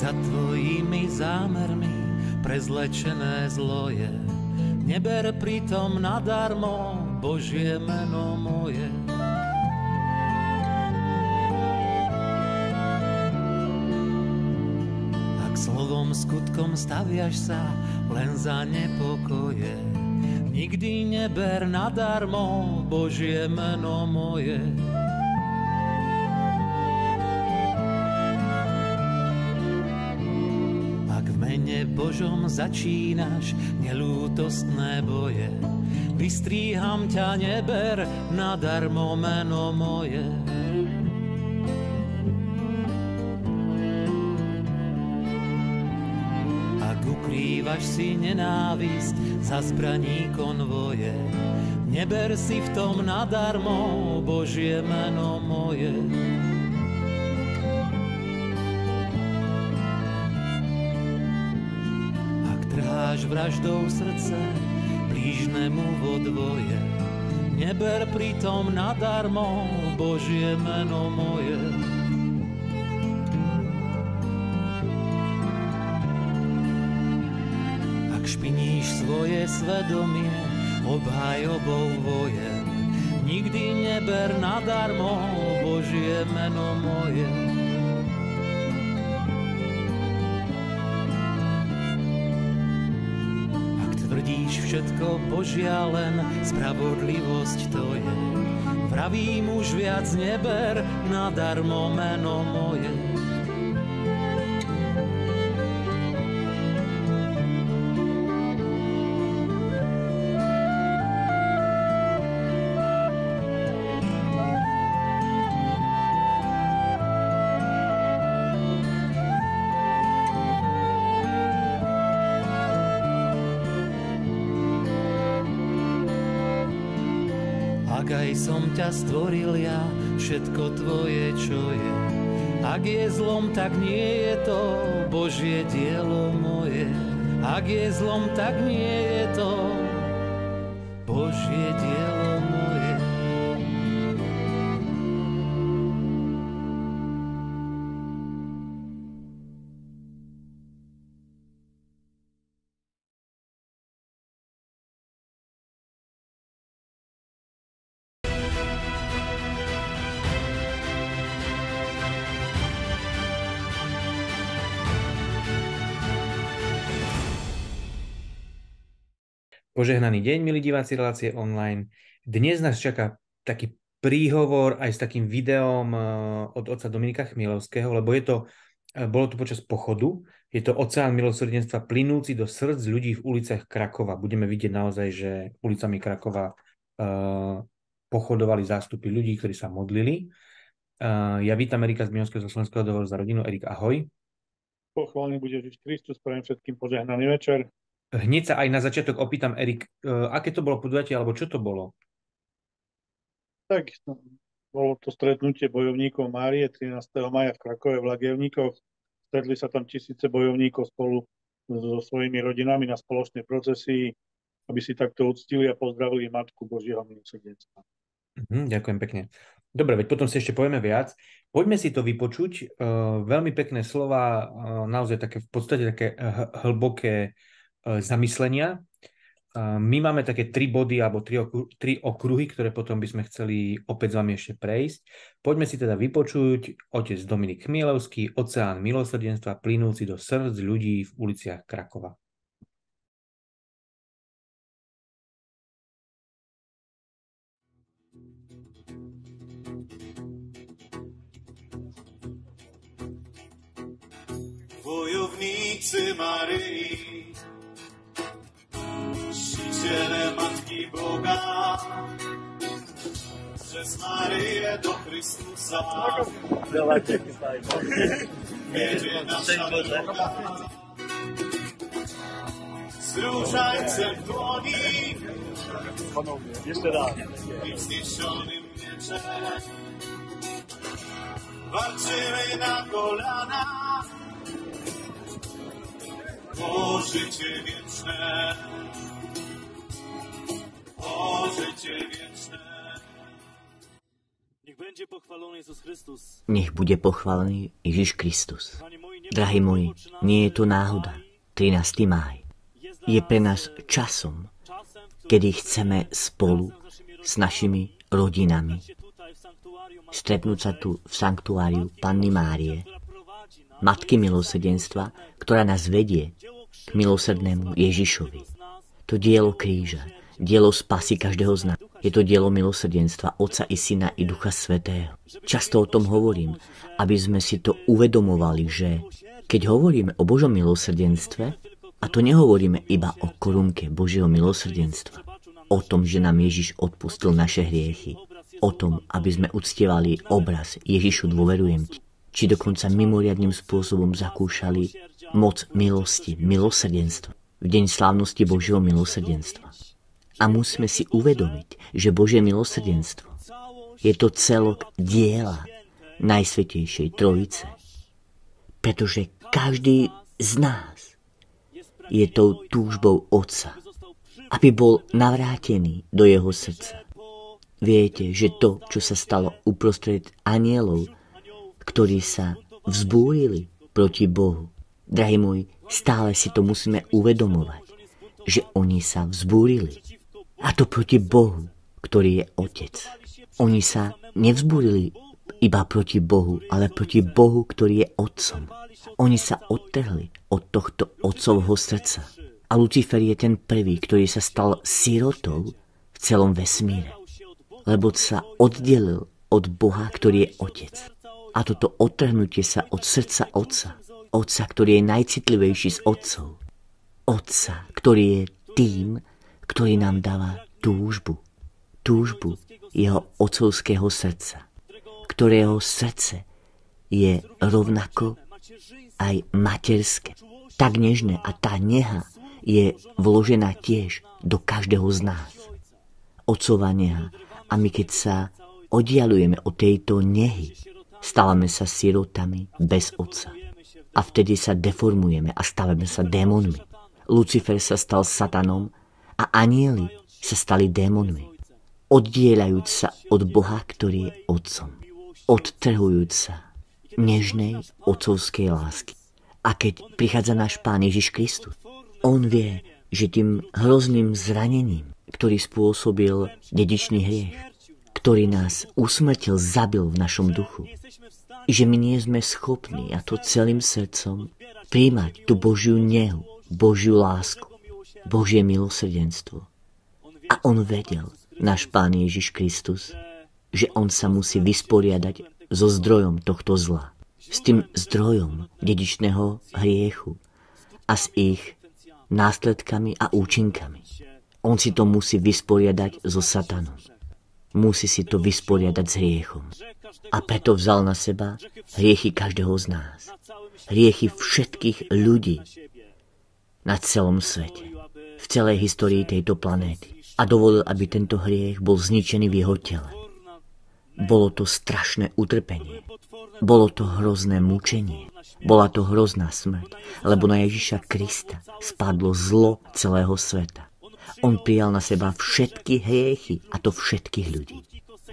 za tvojimi zámermi prezlečené zloje. Neber pritom nadarmo Božie meno moje. Ak slovom, skutkom staviaš sa len za nepokoje, nikdy neber nadarmo Božie meno moje. Božom začínaš nelútostné boje. Vystríham ťa, neber nadarmo meno moje. Ak ukrývaš si nenávisť za zbraní konvoje, neber si v tom nadarmo Božie meno moje. Vraždou srdce blížnemu vo dvoje. Neber pritom nadarmo Božie meno moje. Ak špiníš svoje svedomie obhajobou vojen, nikdy neber nadarmo Božie meno moje. Všetko Božia, len spravodlivosť to je. Pravým už viac neber nadarmo meno moje. Ak aj som ťa stvoril ja, všetko tvoje, čo je. Ak je zlom, tak nie je to Božie dielo moje. Ak je zlom, tak nie je Požehnaný deň, milí diváci relácie online. Dnes nás čaká taký príhovor aj s takým videom eh, od otca Dominika Chmielovského, lebo je to, eh, bolo to počas pochodu, je to oceán milosrdenstva plynúci do srdc ľudí v uliciach Krakova. Budeme vidieť naozaj, že ulicami Krakova uh, pochodovali zástupy ľudí, ktorí sa modlili. Uh, ja vítam Erika z Mionského Slovenského dohovoru za rodinu. Erik, ahoj. Pochválený bude Ježiš Kristus, prajem všetkým požehnaný večer. Hneď sa aj na začiatok opýtam, Erik, aké to bolo podujatie, alebo čo to bolo? Tak, no, bolo to stretnutie bojovníkov Márie 13. maja v Krakove v Lagevníkoch. Stretli sa tam tisíce bojovníkov spolu so svojimi rodinami na spoločnej procesii, aby si takto uctili a pozdravili Matku Božieho milosrdenstva. Mhm, ďakujem pekne. Dobre, veď potom si ešte povieme viac. Poďme si to vypočuť. Uh, veľmi pekné slova, uh, naozaj také v podstate také hlboké zamyslenia. My máme také tri body alebo tri, okruhy, tri okruhy, ktoré potom by sme chceli opäť s vami ešte prejsť. Poďme si teda vypočuť otec Dominik Chmielovský, Oceán milosrdenstva plynúci do srdc ľudí v uliciach Krakova. Wojownicy Maryi Czciciele Matki Boga, przez Maryję do Chrystusa. Wiedzie nasza droga. Z różańcem w dłoni Jeszcze raz. i wzniesionym mieczem walczymy na kolanach o życie wieczne. Nech bude pochválený Ježiš Kristus. Drahí moji, nie je to náhoda. 13. máj. Je pre nás časom, kedy chceme spolu s našimi rodinami stretnúť sa tu v sanktuáriu Panny Márie, Matky milosedenstva, ktorá nás vedie k milosrdnému Ježišovi. To dielo kríža, dielo spasy každého z nás. Je to dielo milosrdenstva Otca i Syna i Ducha Svetého. Často o tom hovorím, aby sme si to uvedomovali, že keď hovoríme o Božom milosrdenstve, a to nehovoríme iba o korunke Božieho milosrdenstva, o tom, že nám Ježiš odpustil naše hriechy, o tom, aby sme uctievali obraz Ježišu dôverujem ti, či dokonca mimoriadným spôsobom zakúšali moc milosti, milosrdenstva v deň slávnosti Božieho milosrdenstva. A musíme si uvedomiť, že Božie milosrdenstvo je to celok diela Najsvetejšej Trojice. Pretože každý z nás je tou túžbou Otca, aby bol navrátený do jeho srdca. Viete, že to, čo sa stalo uprostred anielov, ktorí sa vzbúrili proti Bohu, drahí môj, stále si to musíme uvedomovať, že oni sa vzbúrili. A to proti Bohu, ktorý je Otec. Oni sa nevzbúrili iba proti Bohu, ale proti Bohu, ktorý je Otcom. Oni sa odtrhli od tohto otcovho srdca. A Lucifer je ten prvý, ktorý sa stal sirotou v celom vesmíre. Lebo sa oddelil od Boha, ktorý je Otec. A toto odtrhnutie sa od srdca Otca, Otca, ktorý je najcitlivejší z Otcov, Otca, ktorý je tým, ktorý nám dáva túžbu. Túžbu jeho otcovského srdca, ktorého srdce je rovnako aj materské. Tak nežné a tá neha je vložená tiež do každého z nás. Otcová neha. A my keď sa oddialujeme od tejto nehy, stávame sa sirotami bez otca. A vtedy sa deformujeme a stávame sa démonmi. Lucifer sa stal satanom a anieli sa stali démonmi. Oddielajúc sa od Boha, ktorý je otcom. Odtrhujúc sa nežnej otcovskej lásky. A keď prichádza náš Pán Ježiš Kristus, on vie, že tým hrozným zranením, ktorý spôsobil dedičný hriech, ktorý nás usmrtil, zabil v našom duchu, že my nie sme schopní, a to celým srdcom, príjmať tú Božiu nehu, Božiu lásku, Božie milosrdenstvo. A on vedel, náš Pán Ježiš Kristus, že on sa musí vysporiadať so zdrojom tohto zla. S tým zdrojom dedičného hriechu a s ich následkami a účinkami. On si to musí vysporiadať so satanom. Musí si to vysporiadať s hriechom. A preto vzal na seba hriechy každého z nás. Hriechy všetkých ľudí na celom svete. V celej histórii tejto planéty. A dovolil, aby tento hriech bol zničený v jeho tele bolo to strašné utrpenie. Bolo to hrozné mučenie. Bola to hrozná smrť, lebo na Ježiša Krista spadlo zlo celého sveta. On prijal na seba všetky hriechy, a to všetkých ľudí.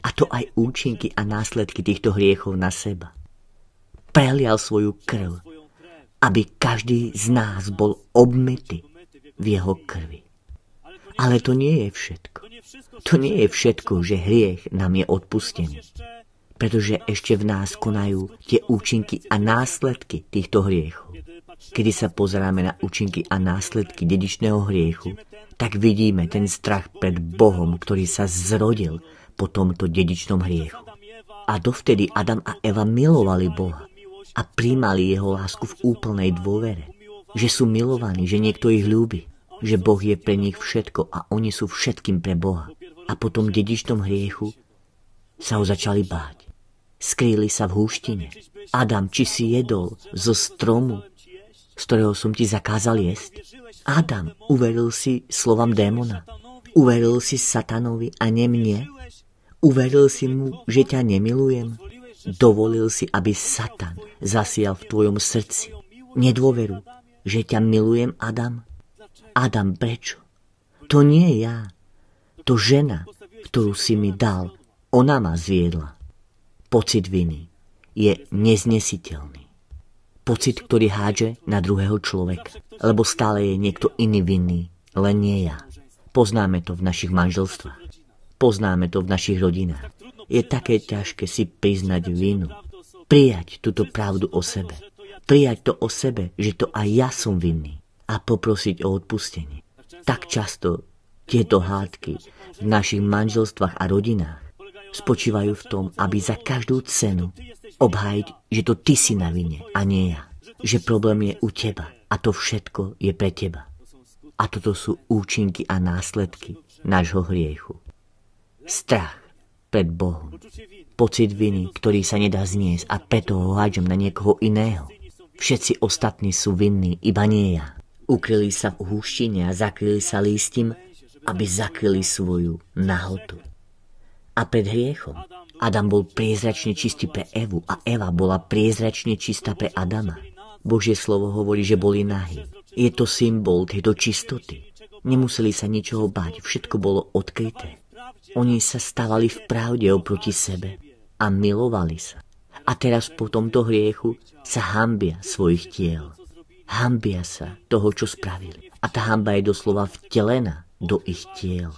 A to aj účinky a následky týchto hriechov na seba. Prelial svoju krv, aby každý z nás bol obmytý v jeho krvi. Ale to nie je všetko. To nie je všetko, že hriech nám je odpustený. Pretože ešte v nás konajú tie účinky a následky týchto hriechov. Kedy sa pozeráme na účinky a následky dedičného hriechu, tak vidíme ten strach pred Bohom, ktorý sa zrodil po tomto dedičnom hriechu. A dovtedy Adam a Eva milovali Boha a príjmali jeho lásku v úplnej dôvere, že sú milovaní, že niekto ich ľúbi že Boh je pre nich všetko a oni sú všetkým pre Boha. A potom dedičnom hriechu sa ho začali báť. Skrýli sa v húštine. Adam, či si jedol zo stromu, z ktorého som ti zakázal jesť? Adam, uveril si slovám démona. Uveril si satanovi a ne mne? Uveril si mu, že ťa nemilujem? Dovolil si, aby Satan zasial v tvojom srdci nedôveru, že ťa milujem, Adam? Adam, prečo? To nie ja. To žena, ktorú si mi dal, ona ma zviedla. Pocit viny je neznesiteľný. Pocit, ktorý hádže na druhého človeka. Lebo stále je niekto iný vinný, len nie ja. Poznáme to v našich manželstvách. Poznáme to v našich rodinách. Je také ťažké si priznať vinu. Prijať túto pravdu o sebe. Prijať to o sebe, že to aj ja som vinný. A poprosiť o odpustenie. Tak často tieto hádky v našich manželstvách a rodinách spočívajú v tom, aby za každú cenu obhájiť, že to ty si na vine a nie ja. Že problém je u teba a to všetko je pre teba. A toto sú účinky a následky nášho hriechu. Strach pred Bohom. Pocit viny, ktorý sa nedá zniesť a preto ho hádžem na niekoho iného. Všetci ostatní sú vinní, iba nie ja. Ukryli sa v húštine a zakryli sa lístim, aby zakryli svoju nahotu. A pred hriechom Adam bol priezračne čistý pre Evu a Eva bola priezračne čistá pre Adama. Božie slovo hovorí, že boli nahy. Je to symbol tejto čistoty. Nemuseli sa ničoho báť, všetko bolo odkryté. Oni sa stávali v pravde oproti sebe a milovali sa. A teraz po tomto hriechu sa hambia svojich tiel. Hambia sa toho, čo spravili. A tá hamba je doslova vtelená do ich tiel.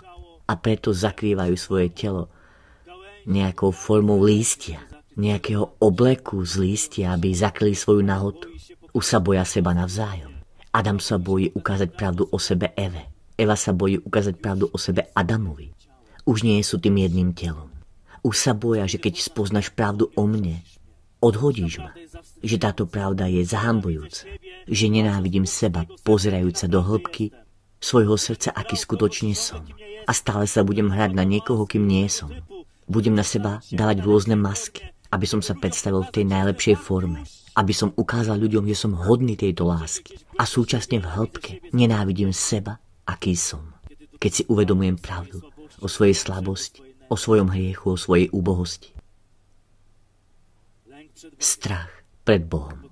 A preto zakrývajú svoje telo nejakou formou lístia, nejakého obleku z lístia, aby zakryli svoju nahotu. Už sa boja seba navzájom. Adam sa bojí ukázať pravdu o sebe Eve. Eva sa bojí ukázať pravdu o sebe Adamovi. Už nie sú tým jedným telom. Už sa boja, že keď spoznaš pravdu o mne, odhodíš ma. Že táto pravda je zahambujúca. Že nenávidím seba, pozerajúca do hĺbky svojho srdca, aký skutočne som. A stále sa budem hrať na niekoho, kým nie som. Budem na seba dávať rôzne masky, aby som sa predstavil v tej najlepšej forme. Aby som ukázal ľuďom, že som hodný tejto lásky. A súčasne v hĺbke nenávidím seba, aký som. Keď si uvedomujem pravdu o svojej slabosti, o svojom hriechu, o svojej úbohosti. Strach pred Bohom.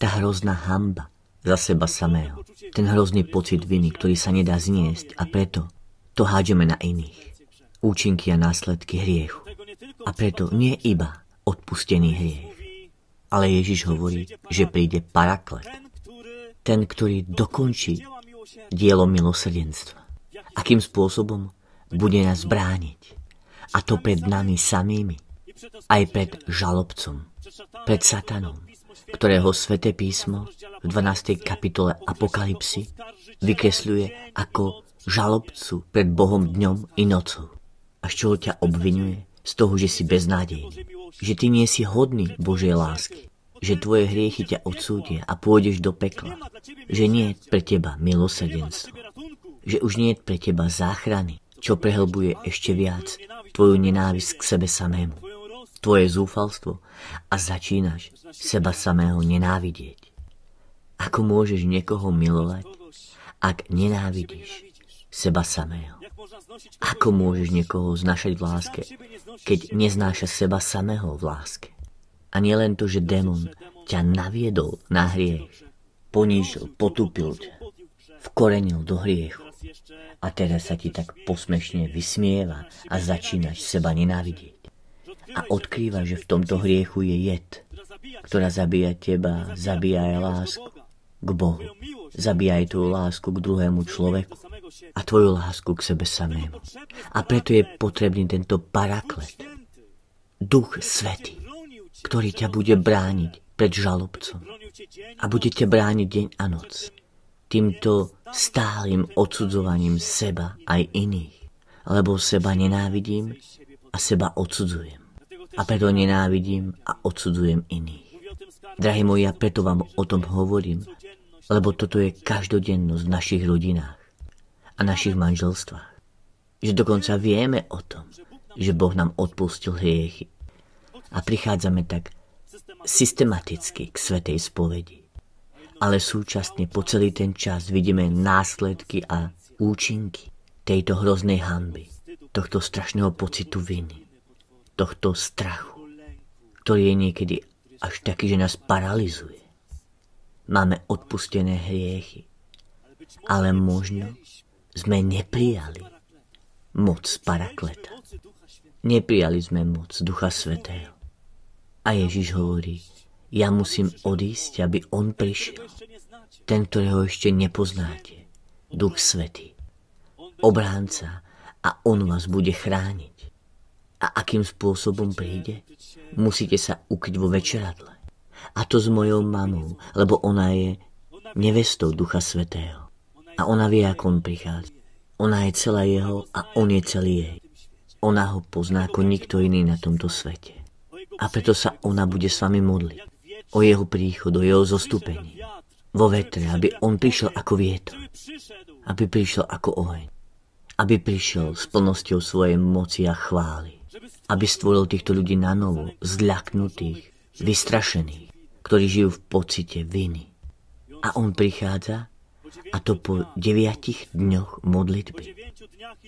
Tá hrozná hamba za seba samého. Ten hrozný pocit viny, ktorý sa nedá zniesť a preto to hádžeme na iných. Účinky a následky hriechu. A preto nie iba odpustený hriech. Ale Ježiš hovorí, že príde paraklet. Ten, ktorý dokončí dielo milosrdenstva. Akým spôsobom bude nás brániť. A to pred nami samými. Aj pred žalobcom. Pred satanom ktorého sväté písmo v 12. kapitole Apokalipsy vykresľuje ako žalobcu pred Bohom dňom i nocou. A z čoho ťa obvinuje? Z toho, že si beznádejný. Že ty nie si hodný Božej lásky. Že tvoje hriechy ťa odsúdia a pôjdeš do pekla. Že nie je pre teba milosrdenstvo. Že už nie je pre teba záchrany, čo prehlbuje ešte viac tvoju nenávisť k sebe samému tvoje zúfalstvo a začínaš seba samého nenávidieť. Ako môžeš niekoho milovať, ak nenávidíš seba samého? Ako môžeš niekoho znašať v láske, keď neznáša seba samého v láske? A nielen to, že démon ťa naviedol na hriech, ponížil, potúpil ťa, vkorenil do hriechu a teraz sa ti tak posmešne vysmieva a začínaš seba nenávidieť a odkrýva, že v tomto hriechu je jed, ktorá zabíja teba, zabíja aj lásku k Bohu. Zabíja aj tvoju lásku k druhému človeku a tvoju lásku k sebe samému. A preto je potrebný tento paraklet. Duch Svetý, ktorý ťa bude brániť pred žalobcom a bude ťa brániť deň a noc. Týmto stálym odsudzovaním seba aj iných, lebo seba nenávidím a seba odsudzujem a preto nenávidím a odsudzujem iných. Drahí moji, ja preto vám o tom hovorím, lebo toto je každodennosť v našich rodinách a našich manželstvách. Že dokonca vieme o tom, že Boh nám odpustil hriechy a prichádzame tak systematicky k svetej spovedi. Ale súčasne po celý ten čas vidíme následky a účinky tejto hroznej hamby, tohto strašného pocitu viny tohto strachu, ktorý je niekedy až taký, že nás paralizuje. Máme odpustené hriechy, ale možno sme neprijali moc parakleta. Neprijali sme moc Ducha Svetého. A Ježiš hovorí, Ja musím odísť, aby on prišiel. Ten, ktorého ešte nepoznáte. Duch Svetý. Obránca a on vás bude chrániť. A akým spôsobom príde? Musíte sa ukryť vo večeradle. A to s mojou mamou, lebo ona je nevestou Ducha Svetého. A ona vie, ako on prichádza. Ona je celá jeho a on je celý jej. Ona ho pozná ako nikto iný na tomto svete. A preto sa ona bude s vami modliť. O jeho príchod, o jeho zostúpení. Vo vetre, aby on prišiel ako vietor. Aby prišiel ako oheň. Aby prišiel s plnosťou svojej moci a chvály aby stvoril týchto ľudí na novo, zľaknutých, vystrašených, ktorí žijú v pocite viny. A on prichádza a to po deviatich dňoch modlitby,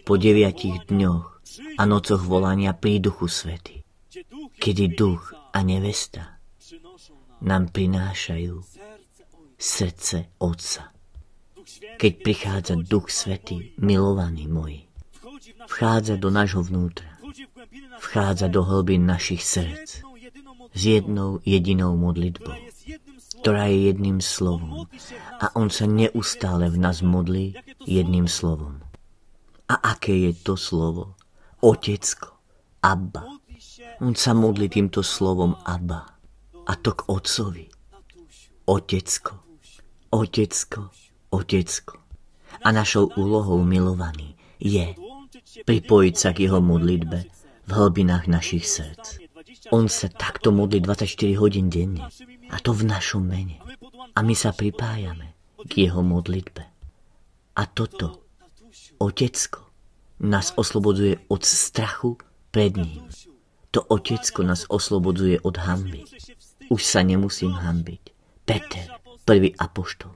po deviatich dňoch a nococh volania pri duchu svety, kedy duch a nevesta nám prinášajú srdce Otca. Keď prichádza Duch Svetý, milovaný môj, vchádza do nášho vnútra vchádza do hlbín našich srdc s jednou jedinou modlitbou, ktorá je jedným slovom a on sa neustále v nás modlí jedným slovom. A aké je to slovo? Otecko, Abba. On sa modlí týmto slovom Abba. A to k otcovi. Otecko, Otecko, Otecko. A našou úlohou milovaný je pripojiť sa k jeho modlitbe v hlbinách našich srdc. On sa takto modlí 24 hodín denne. A to v našom mene. A my sa pripájame k jeho modlitbe. A toto, Otecko, nás oslobodzuje od strachu pred ním. To Otecko nás oslobodzuje od hamby. Už sa nemusím hambiť. Peter, prvý apoštol,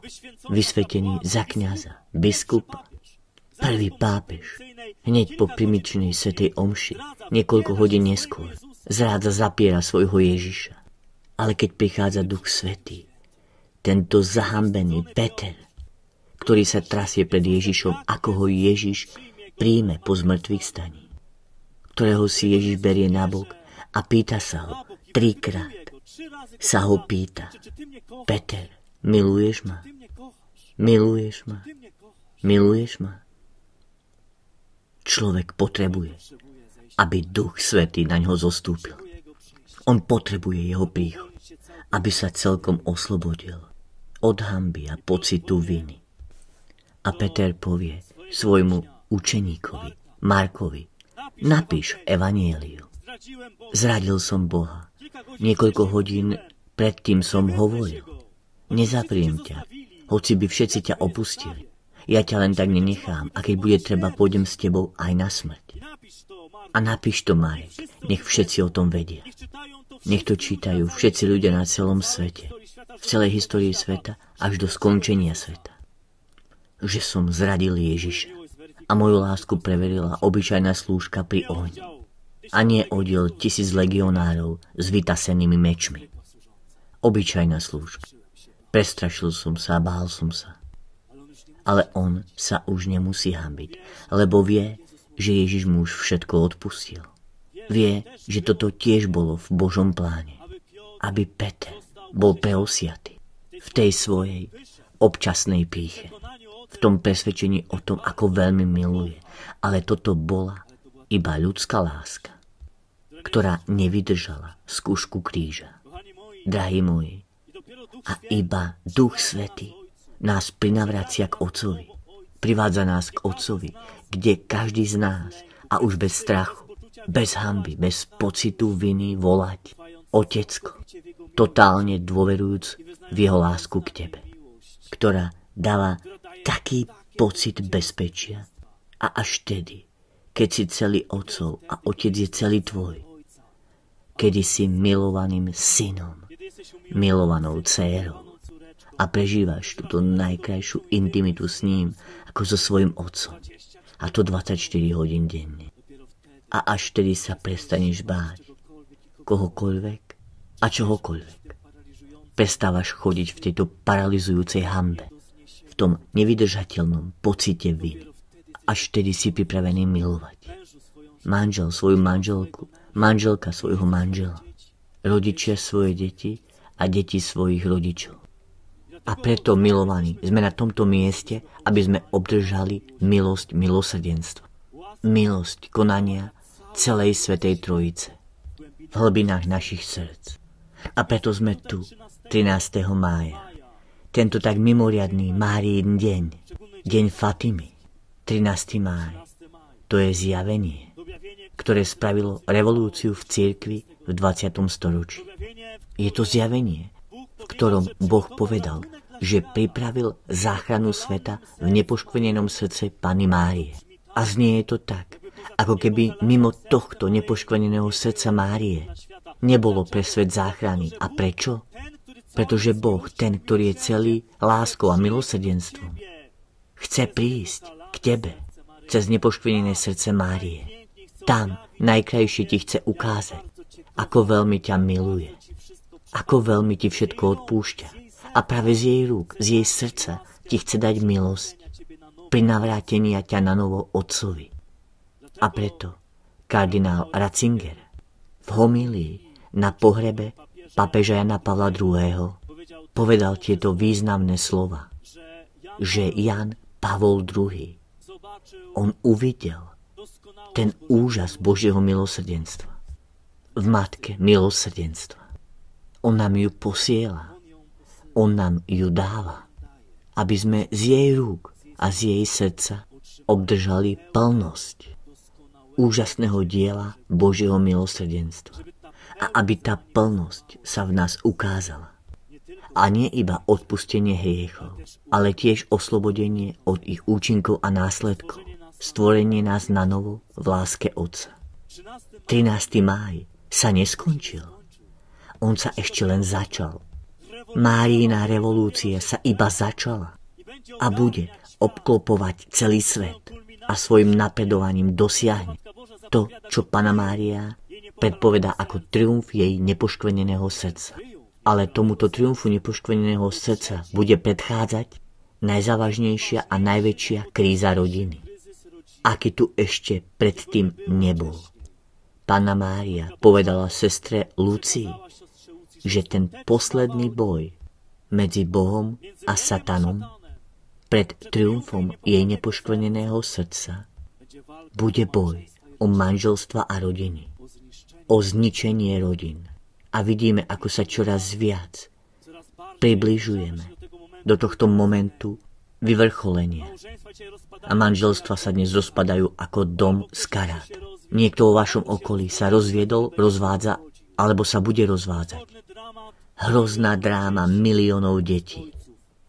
vysvetený za kniaza, biskupa, prvý pápež, hneď po primičnej svetej omši, niekoľko hodín neskôr, zrádza zapiera svojho Ježiša. Ale keď prichádza Duch Svetý, tento zahambený Peter, ktorý sa trasie pred Ježišom, ako ho Ježiš príjme po zmrtvých staní, ktorého si Ježiš berie na bok a pýta sa ho trikrát. Sa ho pýta, Peter, miluješ ma? Miluješ ma? Miluješ ma? Človek potrebuje, aby Duch Svetý na ňo zostúpil. On potrebuje jeho príchod, aby sa celkom oslobodil od hamby a pocitu viny. A Peter povie svojmu učeníkovi, Markovi, napíš evanieliu. Zradil som Boha. Niekoľko hodín predtým som hovoril. Nezapriem ťa, hoci by všetci ťa opustili. Ja ťa len tak nenechám a keď bude treba, pôjdem s tebou aj na smrť. A napíš to, Marek, nech všetci o tom vedia. Nech to čítajú všetci ľudia na celom svete, v celej histórii sveta až do skončenia sveta. Že som zradil Ježiša a moju lásku preverila obyčajná slúžka pri ohni. A nie oddiel tisíc legionárov s vytasenými mečmi. Obyčajná slúžka. Prestrašil som sa bál som sa ale on sa už nemusí hambiť, lebo vie, že Ježiš mu už všetko odpustil. Vie, že toto tiež bolo v Božom pláne. Aby Peter bol preosiatý v tej svojej občasnej píche. V tom presvedčení o tom, ako veľmi miluje. Ale toto bola iba ľudská láska, ktorá nevydržala skúšku kríža. Drahí moji, a iba Duch Svetý nás prinavracia k Otcovi. Privádza nás k Otcovi, kde každý z nás, a už bez strachu, bez hamby, bez pocitu viny volať Otecko, totálne dôverujúc v jeho lásku k tebe, ktorá dáva taký pocit bezpečia. A až tedy, keď si celý otcov a otec je celý tvoj, kedy si milovaným synom, milovanou dcérou, a prežívaš túto najkrajšiu intimitu s ním ako so svojim otcom. A to 24 hodín denne. A až vtedy sa prestaneš báť kohokoľvek a čohokoľvek. Prestávaš chodiť v tejto paralizujúcej hambe, v tom nevydržateľnom pocite viny. Až vtedy si pripravený milovať. Manžel svoju manželku, manželka svojho manžela, rodičia svoje deti a deti svojich rodičov. A preto, milovaní, sme na tomto mieste, aby sme obdržali milosť milosrdenstva. Milosť konania celej Svetej Trojice v hlbinách našich srdc. A preto sme tu, 13. mája. Tento tak mimoriadný Máriin deň, deň Fatimy, 13. máj. To je zjavenie, ktoré spravilo revolúciu v cirkvi v 20. storočí. Je to zjavenie, v ktorom Boh povedal, že pripravil záchranu sveta v nepoškvenenom srdce Pany Márie. A znie je to tak, ako keby mimo tohto nepoškveneného srdca Márie nebolo pre svet záchrany. A prečo? Pretože Boh, ten, ktorý je celý láskou a milosrdenstvom, chce prísť k tebe cez nepoškvenené srdce Márie. Tam najkrajšie ti chce ukázať, ako veľmi ťa miluje, ako veľmi ti všetko odpúšťa a práve z jej rúk, z jej srdca ti chce dať milosť pri navrátení ťa na novo otcovi. A preto kardinál Ratzinger v homílii na pohrebe papeža Jana Pavla II. povedal tieto významné slova, že Jan Pavol II. on uvidel ten úžas Božieho milosrdenstva v matke milosrdenstva. On nám ju posiela on nám ju dáva, aby sme z jej rúk a z jej srdca obdržali plnosť úžasného diela Božieho milosrdenstva. A aby tá plnosť sa v nás ukázala. A nie iba odpustenie hriechov, ale tiež oslobodenie od ich účinkov a následkov. Stvorenie nás na novo v láske Otca. 13. máj sa neskončil. On sa ešte len začal Márína revolúcia sa iba začala a bude obklopovať celý svet a svojim napredovaním dosiahne to, čo Pana Mária predpoveda ako triumf jej nepoškveneného srdca. Ale tomuto triumfu nepoškveneného srdca bude predchádzať najzávažnejšia a najväčšia kríza rodiny. Aký tu ešte predtým nebol. Pána Mária povedala sestre Lucii, že ten posledný boj medzi Bohom a Satanom pred triumfom jej nepoškvrneného srdca bude boj o manželstva a rodiny, o zničenie rodín. A vidíme, ako sa čoraz viac približujeme do tohto momentu vyvrcholenia. A manželstva sa dnes rozpadajú ako dom z karát. Niekto vo vašom okolí sa rozviedol, rozvádza alebo sa bude rozvádzať hrozná dráma miliónov detí.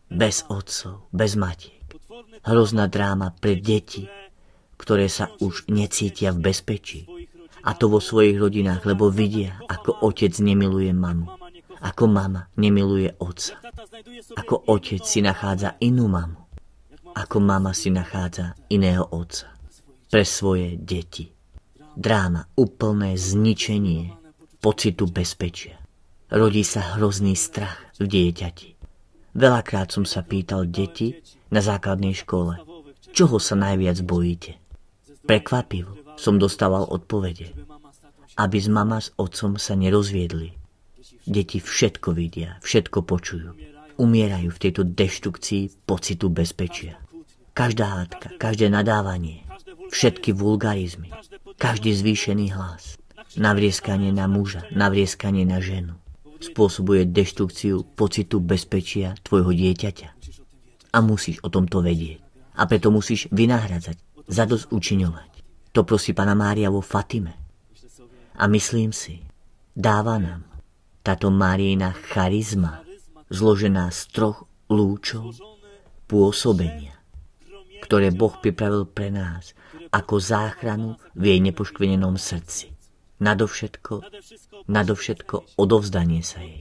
Bez otcov, bez matiek. Hrozná dráma pre deti, ktoré sa už necítia v bezpečí. A to vo svojich rodinách, lebo vidia, ako otec nemiluje mamu. Ako mama nemiluje otca. Ako otec si nachádza inú mamu. Ako mama si nachádza iného otca. Pre svoje deti. Dráma, úplné zničenie pocitu bezpečia rodí sa hrozný strach v dieťati. Veľakrát som sa pýtal deti na základnej škole, čoho sa najviac bojíte. Prekvapivo som dostával odpovede, aby s mama s otcom sa nerozviedli. Deti všetko vidia, všetko počujú. Umierajú v tejto deštrukcii pocitu bezpečia. Každá hádka, každé nadávanie, všetky vulgarizmy, každý zvýšený hlas, navrieskanie na muža, navrieskanie na ženu, spôsobuje deštrukciu pocitu bezpečia tvojho dieťaťa. A musíš o tomto vedieť. A preto musíš vynahradzať, zadosť učiňovať. To prosí Pana Mária vo Fatime. A myslím si, dáva nám táto Máriina charizma, zložená z troch lúčov pôsobenia, ktoré Boh pripravil pre nás ako záchranu v jej nepoškvenenom srdci. Nadovšetko, nadovšetko odovzdanie sa jej.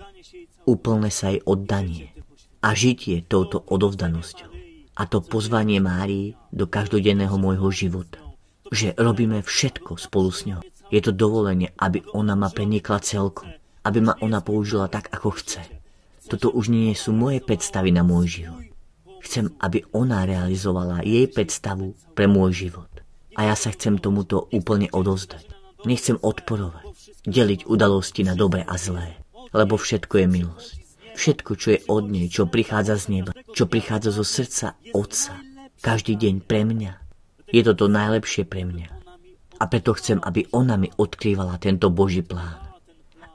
Úplne sa jej oddanie. A žitie touto odovzdanosťou. A to pozvanie Márii do každodenného môjho života. Že robíme všetko spolu s ňou. Je to dovolenie, aby ona ma prenikla celkom. Aby ma ona použila tak, ako chce. Toto už nie sú moje predstavy na môj život. Chcem, aby ona realizovala jej predstavu pre môj život. A ja sa chcem tomuto úplne odozdať. Nechcem odporovať, deliť udalosti na dobre a zlé, lebo všetko je milosť. Všetko, čo je od nej, čo prichádza z neba, čo prichádza zo srdca Otca, každý deň pre mňa, je to to najlepšie pre mňa. A preto chcem, aby ona mi odkrývala tento Boží plán.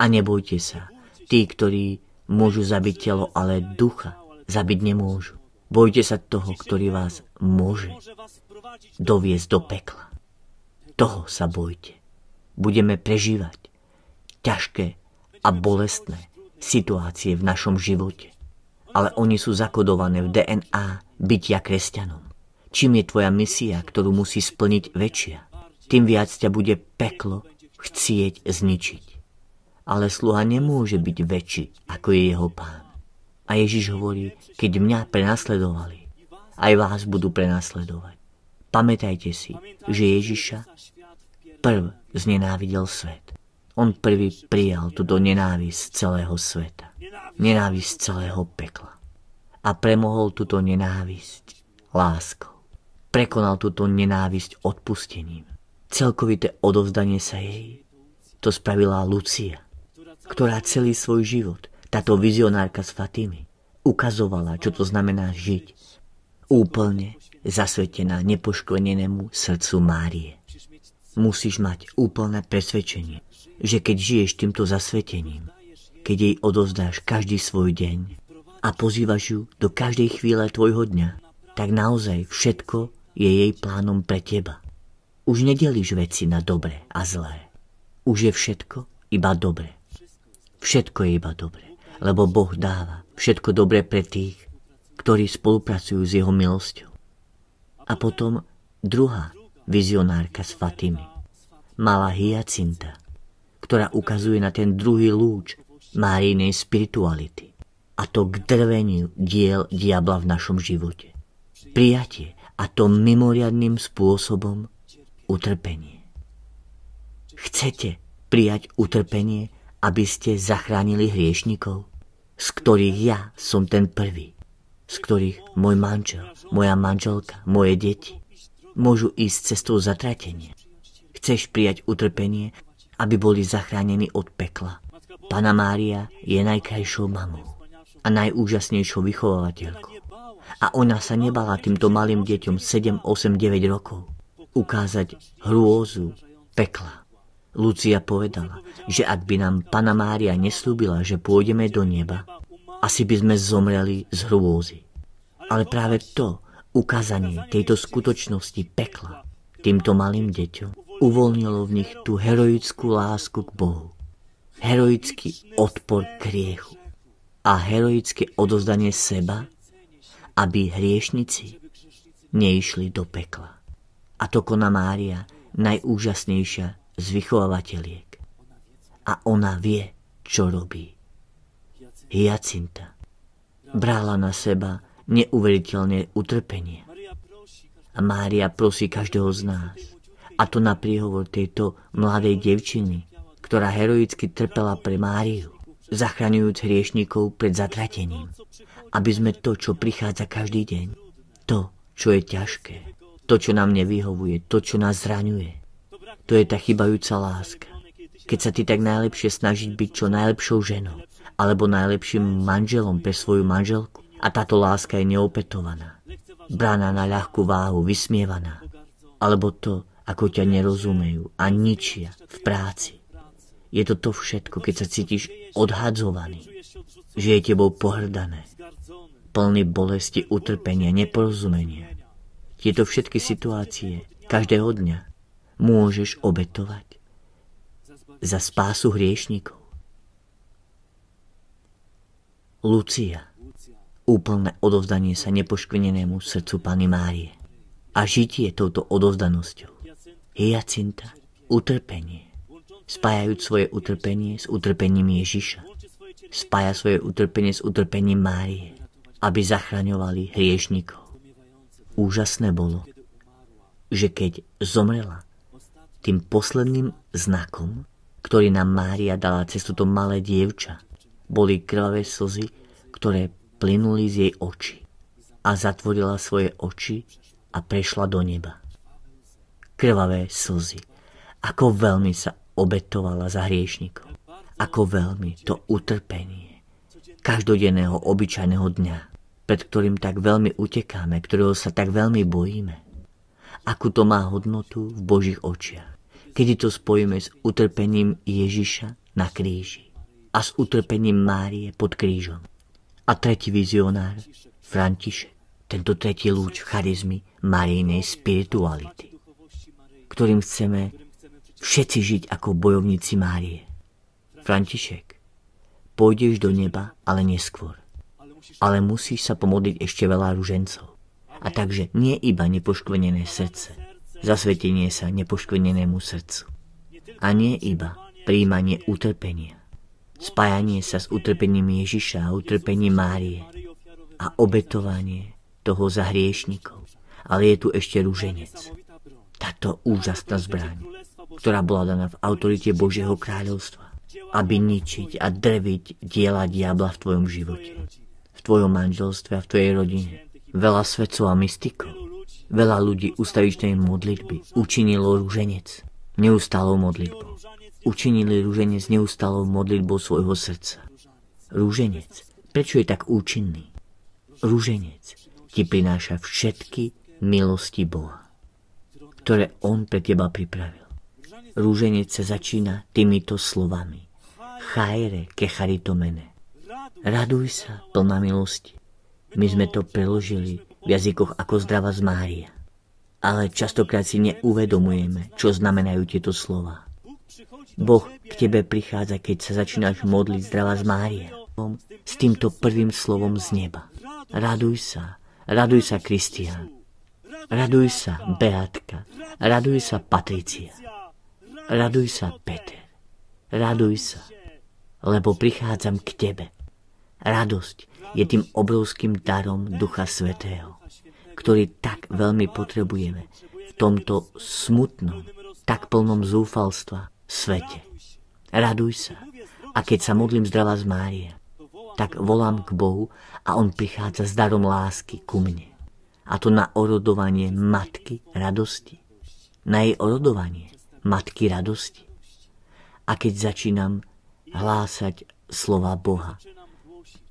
A nebojte sa, tí, ktorí môžu zabiť telo, ale ducha zabiť nemôžu. Bojte sa toho, ktorý vás môže doviesť do pekla. Toho sa bojte. Budeme prežívať ťažké a bolestné situácie v našom živote. Ale oni sú zakodované v DNA bytia kresťanom. Čím je tvoja misia, ktorú musí splniť väčšia, tým viac ťa bude peklo chcieť zničiť. Ale sluha nemôže byť väčší, ako je jeho pán. A Ježiš hovorí, keď mňa prenasledovali, aj vás budú prenasledovať. Pamätajte si, že Ježiša prv znenávidel svet. On prvý prijal túto nenávisť celého sveta. Nenávisť celého pekla. A premohol túto nenávisť láskou prekonal túto nenávisť odpustením. Celkovité odovzdanie sa jej to spravila Lucia, ktorá celý svoj život, táto vizionárka s Fatými, ukazovala, čo to znamená žiť úplne zasvetená nepoškvrnenému srdcu Márie. Musíš mať úplné presvedčenie, že keď žiješ týmto zasvetením, keď jej odovzdáš každý svoj deň a pozývaš ju do každej chvíle tvojho dňa, tak naozaj všetko je jej plánom pre teba. Už nedelíš veci na dobré a zlé. Už je všetko iba dobré. Všetko je iba dobré, lebo Boh dáva všetko dobré pre tých, ktorí spolupracujú s jeho milosťou. A potom druhá vizionárka s Fatimy, malá Hyacinta, ktorá ukazuje na ten druhý lúč Márijnej spirituality. A to k drveniu diel diabla v našom živote. Prijatie a to mimoriadným spôsobom utrpenie. Chcete prijať utrpenie, aby ste zachránili hriešnikov, z ktorých ja som ten prvý, z ktorých môj manžel, moja manželka, moje deti môžu ísť cestou zatratenia. Chceš prijať utrpenie, aby boli zachránení od pekla. Pana Mária je najkrajšou mamou a najúžasnejšou vychovateľkou. A ona sa nebala týmto malým deťom 7, 8, 9 rokov ukázať hrôzu pekla. Lucia povedala, že ak by nám Pana Mária neslúbila, že pôjdeme do neba, asi by sme zomreli z hrôzy. Ale práve to, ukázanie tejto skutočnosti pekla týmto malým deťom uvoľnilo v nich tú heroickú lásku k Bohu, heroický odpor k hriechu a heroické odozdanie seba aby hriešnici neišli do pekla. A to koná Mária, najúžasnejšia z vychovateľiek. A ona vie, čo robí. Hyacinta brala na seba neuveriteľné utrpenie. A Mária prosí každého z nás. A to na príhovor tejto mladej devčiny, ktorá heroicky trpela pre Máriu, zachraňujúc hriešnikov pred zatratením aby sme to, čo prichádza každý deň, to, čo je ťažké, to, čo nám nevyhovuje, to, čo nás zraňuje, to je tá chybajúca láska. Keď sa ty tak najlepšie snažiť byť čo najlepšou ženou, alebo najlepším manželom pre svoju manželku a táto láska je neopetovaná, brána na ľahkú váhu, vysmievaná, alebo to, ako ťa nerozumejú a ničia v práci. Je to to všetko, keď sa cítiš odhadzovaný, že je tebou pohrdané, plný bolesti, utrpenia, neporozumenia. Tieto všetky situácie každého dňa môžeš obetovať za spásu hriešnikov. Lucia, úplné odovzdanie sa nepoškvenenému srdcu Pany Márie a žitie touto odovzdanosťou. Hyacinta, utrpenie, spájajúc svoje utrpenie s utrpením Ježiša. Spája svoje utrpenie s utrpením Márie aby zachraňovali hriešnikov. Úžasné bolo, že keď zomrela, tým posledným znakom, ktorý nám Mária dala cez toto malé dievča, boli krvavé slzy, ktoré plynuli z jej očí a zatvorila svoje oči a prešla do neba. Krvavé slzy. Ako veľmi sa obetovala za hriešnikov. Ako veľmi to utrpenie každodenného obyčajného dňa, pred ktorým tak veľmi utekáme, ktorého sa tak veľmi bojíme. Akú to má hodnotu v Božích očiach, kedy to spojíme s utrpením Ježiša na kríži a s utrpením Márie pod krížom. A tretí vizionár, František, tento tretí lúč charizmy Marijnej spirituality, ktorým chceme všetci žiť ako bojovníci Márie. František, pôjdeš do neba, ale neskôr. Ale musíš sa pomodliť ešte veľa ružencov. A takže nie iba nepoškvrnené srdce, zasvetenie sa nepoškvrnenému srdcu. A nie iba príjmanie utrpenia, spájanie sa s utrpením Ježiša a utrpením Márie a obetovanie toho za hriešnikov. Ale je tu ešte rúženec. Táto úžasná zbraň, ktorá bola daná v autorite Božieho kráľovstva, aby ničiť a dreviť diela diabla v tvojom živote, v tvojom manželstve a v tvojej rodine. Veľa svedcov a mystikov, veľa ľudí ustavičnej modlitby učinilo rúženec neustálou modlitbou. Učinili rúženec neustálou modlitbou svojho srdca. Rúženec, prečo je tak účinný? Rúženec ti prináša všetky milosti Boha, ktoré On pre teba pripravil. Rúženec sa začína týmito slovami. Chajre ke charitomene. Raduj sa, plná milosti. My sme to preložili v jazykoch ako zdrava z Mária. Ale častokrát si neuvedomujeme, čo znamenajú tieto slova. Boh k tebe prichádza, keď sa začínaš modliť zdrava z Mária. S týmto prvým slovom z neba. Raduj sa, Raduj sa, Kristián. Raduj sa, Beatka. Raduj sa, Patricia. Raduj sa, Peter. Raduj sa, lebo prichádzam k Tebe. Radosť je tým obrovským darom Ducha Svetého, ktorý tak veľmi potrebujeme v tomto smutnom, tak plnom zúfalstva svete. Raduj sa. A keď sa modlím zdravá z Mária, tak volám k Bohu a on prichádza s darom lásky ku mne. A to na orodovanie matky radosti. Na jej orodovanie matky radosti. A keď začínam hlásať slova Boha,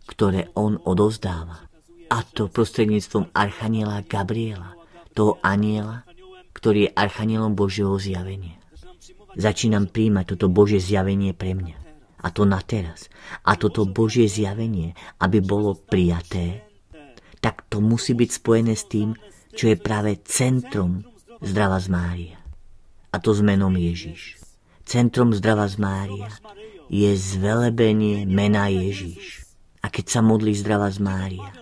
ktoré on odozdáva, a to prostredníctvom Archaniela Gabriela, toho aniela, ktorý je Archanielom Božieho zjavenia. Začínam príjmať toto Božie zjavenie pre mňa a to na teraz. A toto Božie zjavenie, aby bolo prijaté, tak to musí byť spojené s tým, čo je práve centrom zdrava z Mária. A to s menom Ježiš. Centrom zdrava z Mária je zvelebenie mena Ježiš. A keď sa modlí zdrava z Mária,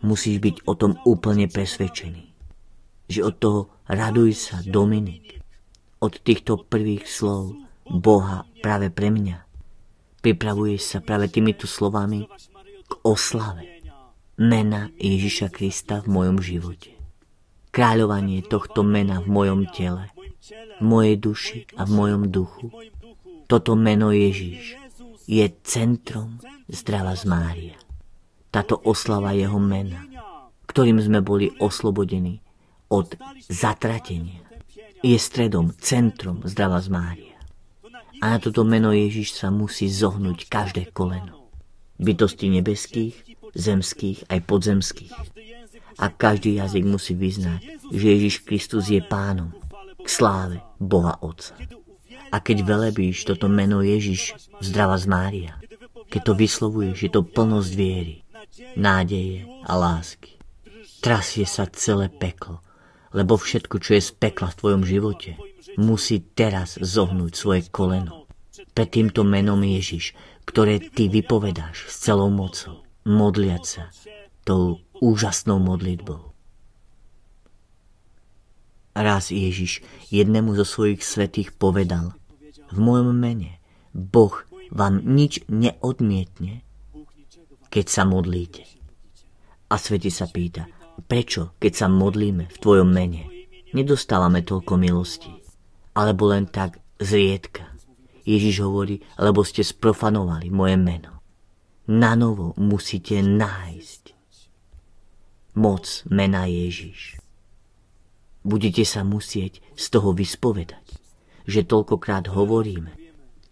musíš byť o tom úplne presvedčený. Že od toho raduj sa, Dominik. Od týchto prvých slov Boha práve pre mňa Pripravuješ sa práve týmito slovami k oslave mena Ježiša Krista v mojom živote. Kráľovanie tohto mena v mojom tele, v mojej duši a v mojom duchu. Toto meno Ježiš je centrom zdrava z Mária. Táto oslava jeho mena, ktorým sme boli oslobodení od zatratenia, je stredom, centrom zdrava z Mária. A na toto meno Ježiš sa musí zohnúť každé koleno. Bytosti nebeských, zemských aj podzemských. A každý jazyk musí vyznať, že Ježiš Kristus je pánom k sláve Boha Otca. A keď velebíš toto meno Ježiš, zdrava z Mária, keď to vyslovuješ, je to plnosť viery, nádeje a lásky. Trasie sa celé peklo, lebo všetko, čo je z pekla v tvojom živote, musí teraz zohnúť svoje koleno pred týmto menom Ježiš, ktoré ty vypovedáš s celou mocou, modliať sa tou úžasnou modlitbou. Raz Ježiš jednému zo svojich svetých povedal, v mojom mene Boh vám nič neodmietne, keď sa modlíte. A sveti sa pýta, prečo, keď sa modlíme v tvojom mene, nedostávame toľko milosti alebo len tak zriedka. Ježiš hovorí, lebo ste sprofanovali moje meno. Na novo musíte nájsť moc mena Ježiš. Budete sa musieť z toho vyspovedať, že toľkokrát hovoríme,